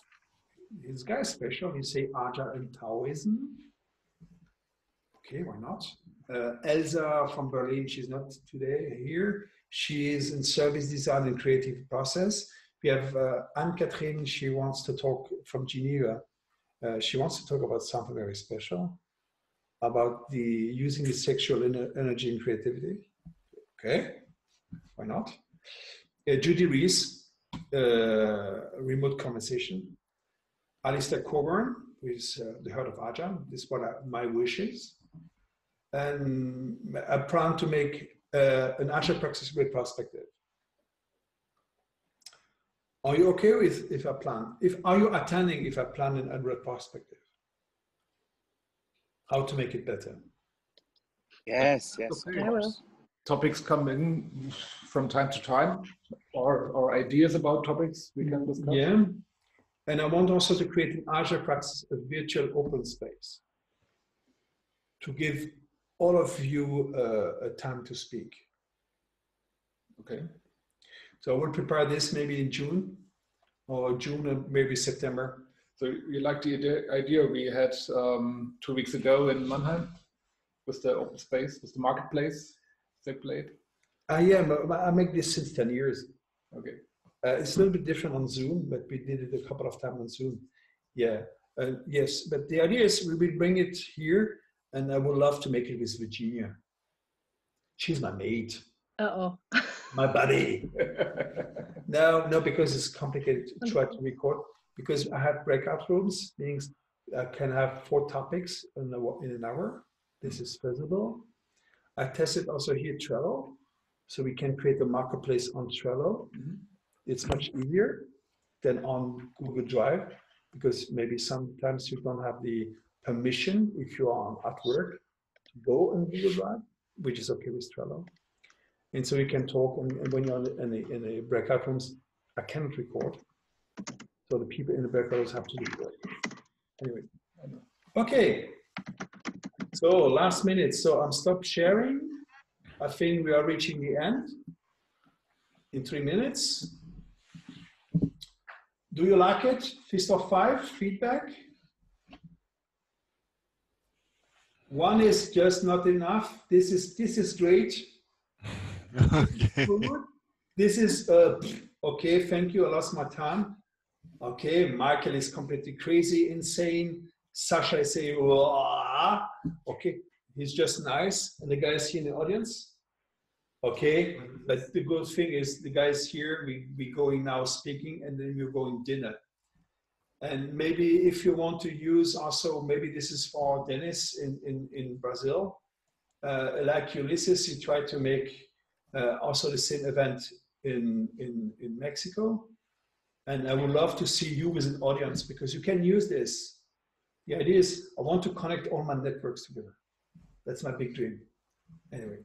His guy is special. He say Agile and Taoism. Okay, why not? Uh, Elsa from Berlin, she's not today here. She is in service design and creative process. We have uh, Anne-Catherine, she wants to talk from Geneva. Uh, she wants to talk about something very special, about the using the sexual ener- energy and creativity. Okay, why not? Uh, Judy Rees, uh, remote conversation. Alistair Cockburn, who is uh, the head of Agile. This is what I, my wish is. And I plan to make uh, an Agile Praxis with perspective. Are you okay with if I plan? If are you attending if I plan an Agile perspective? How to make it better? Yes, yes. Okay. I will. Topics come in from time to time, or, or ideas about topics we can discuss. Yeah. And I want also to create an Agile Praxis, a virtual open space to give all of you uh, a time to speak. Okay. So I will prepare this maybe in June or June and maybe September. So you like the idea, we had um, two weeks ago in Mannheim with the open space, with the marketplace they played? I am. uh, I make this since 10 years. Okay. Uh, it's a little bit different on Zoom, but we did it a couple of times on Zoom. Yeah. Uh, yes. But the idea is we will bring it here and I would love to make it with Virginia. She's my mate, Uh oh. my buddy. no, no, because it's complicated to try to record because I have breakout rooms, meaning I can have four topics in, a, in an hour. This is feasible. I tested also here Trello, so we can create a marketplace on Trello. It's much easier than on Google Drive because maybe sometimes you don't have the permission if you are at work to go on Google Drive, which is okay with Trello. And so you can talk, and, and when you're in a, in a, in a breakout rooms, I cannot record. So the people in the breakout rooms have to do it. Anyway, okay. So last minute. So I'm stop sharing. I think we are reaching the end in three minutes. Do you like it? Fist of five, feedback? One is just not enough. This is this is great. okay. This is uh, okay. Thank you. I lost my time. Okay, Michael is completely crazy, insane. Sasha is saying, okay, he's just nice, and the guys here in the audience. Okay, but the good thing is the guys here. We we going now speaking, and then we're going dinner. And maybe if you want to use also, maybe this is for Dennis in in in Brazil. Uh, like Ulysses, he tried to make uh, also the same event in, in, in Mexico. And I would love to see you as an audience because you can use this. The idea is I want to connect all my networks together. That's my big dream. Anyway,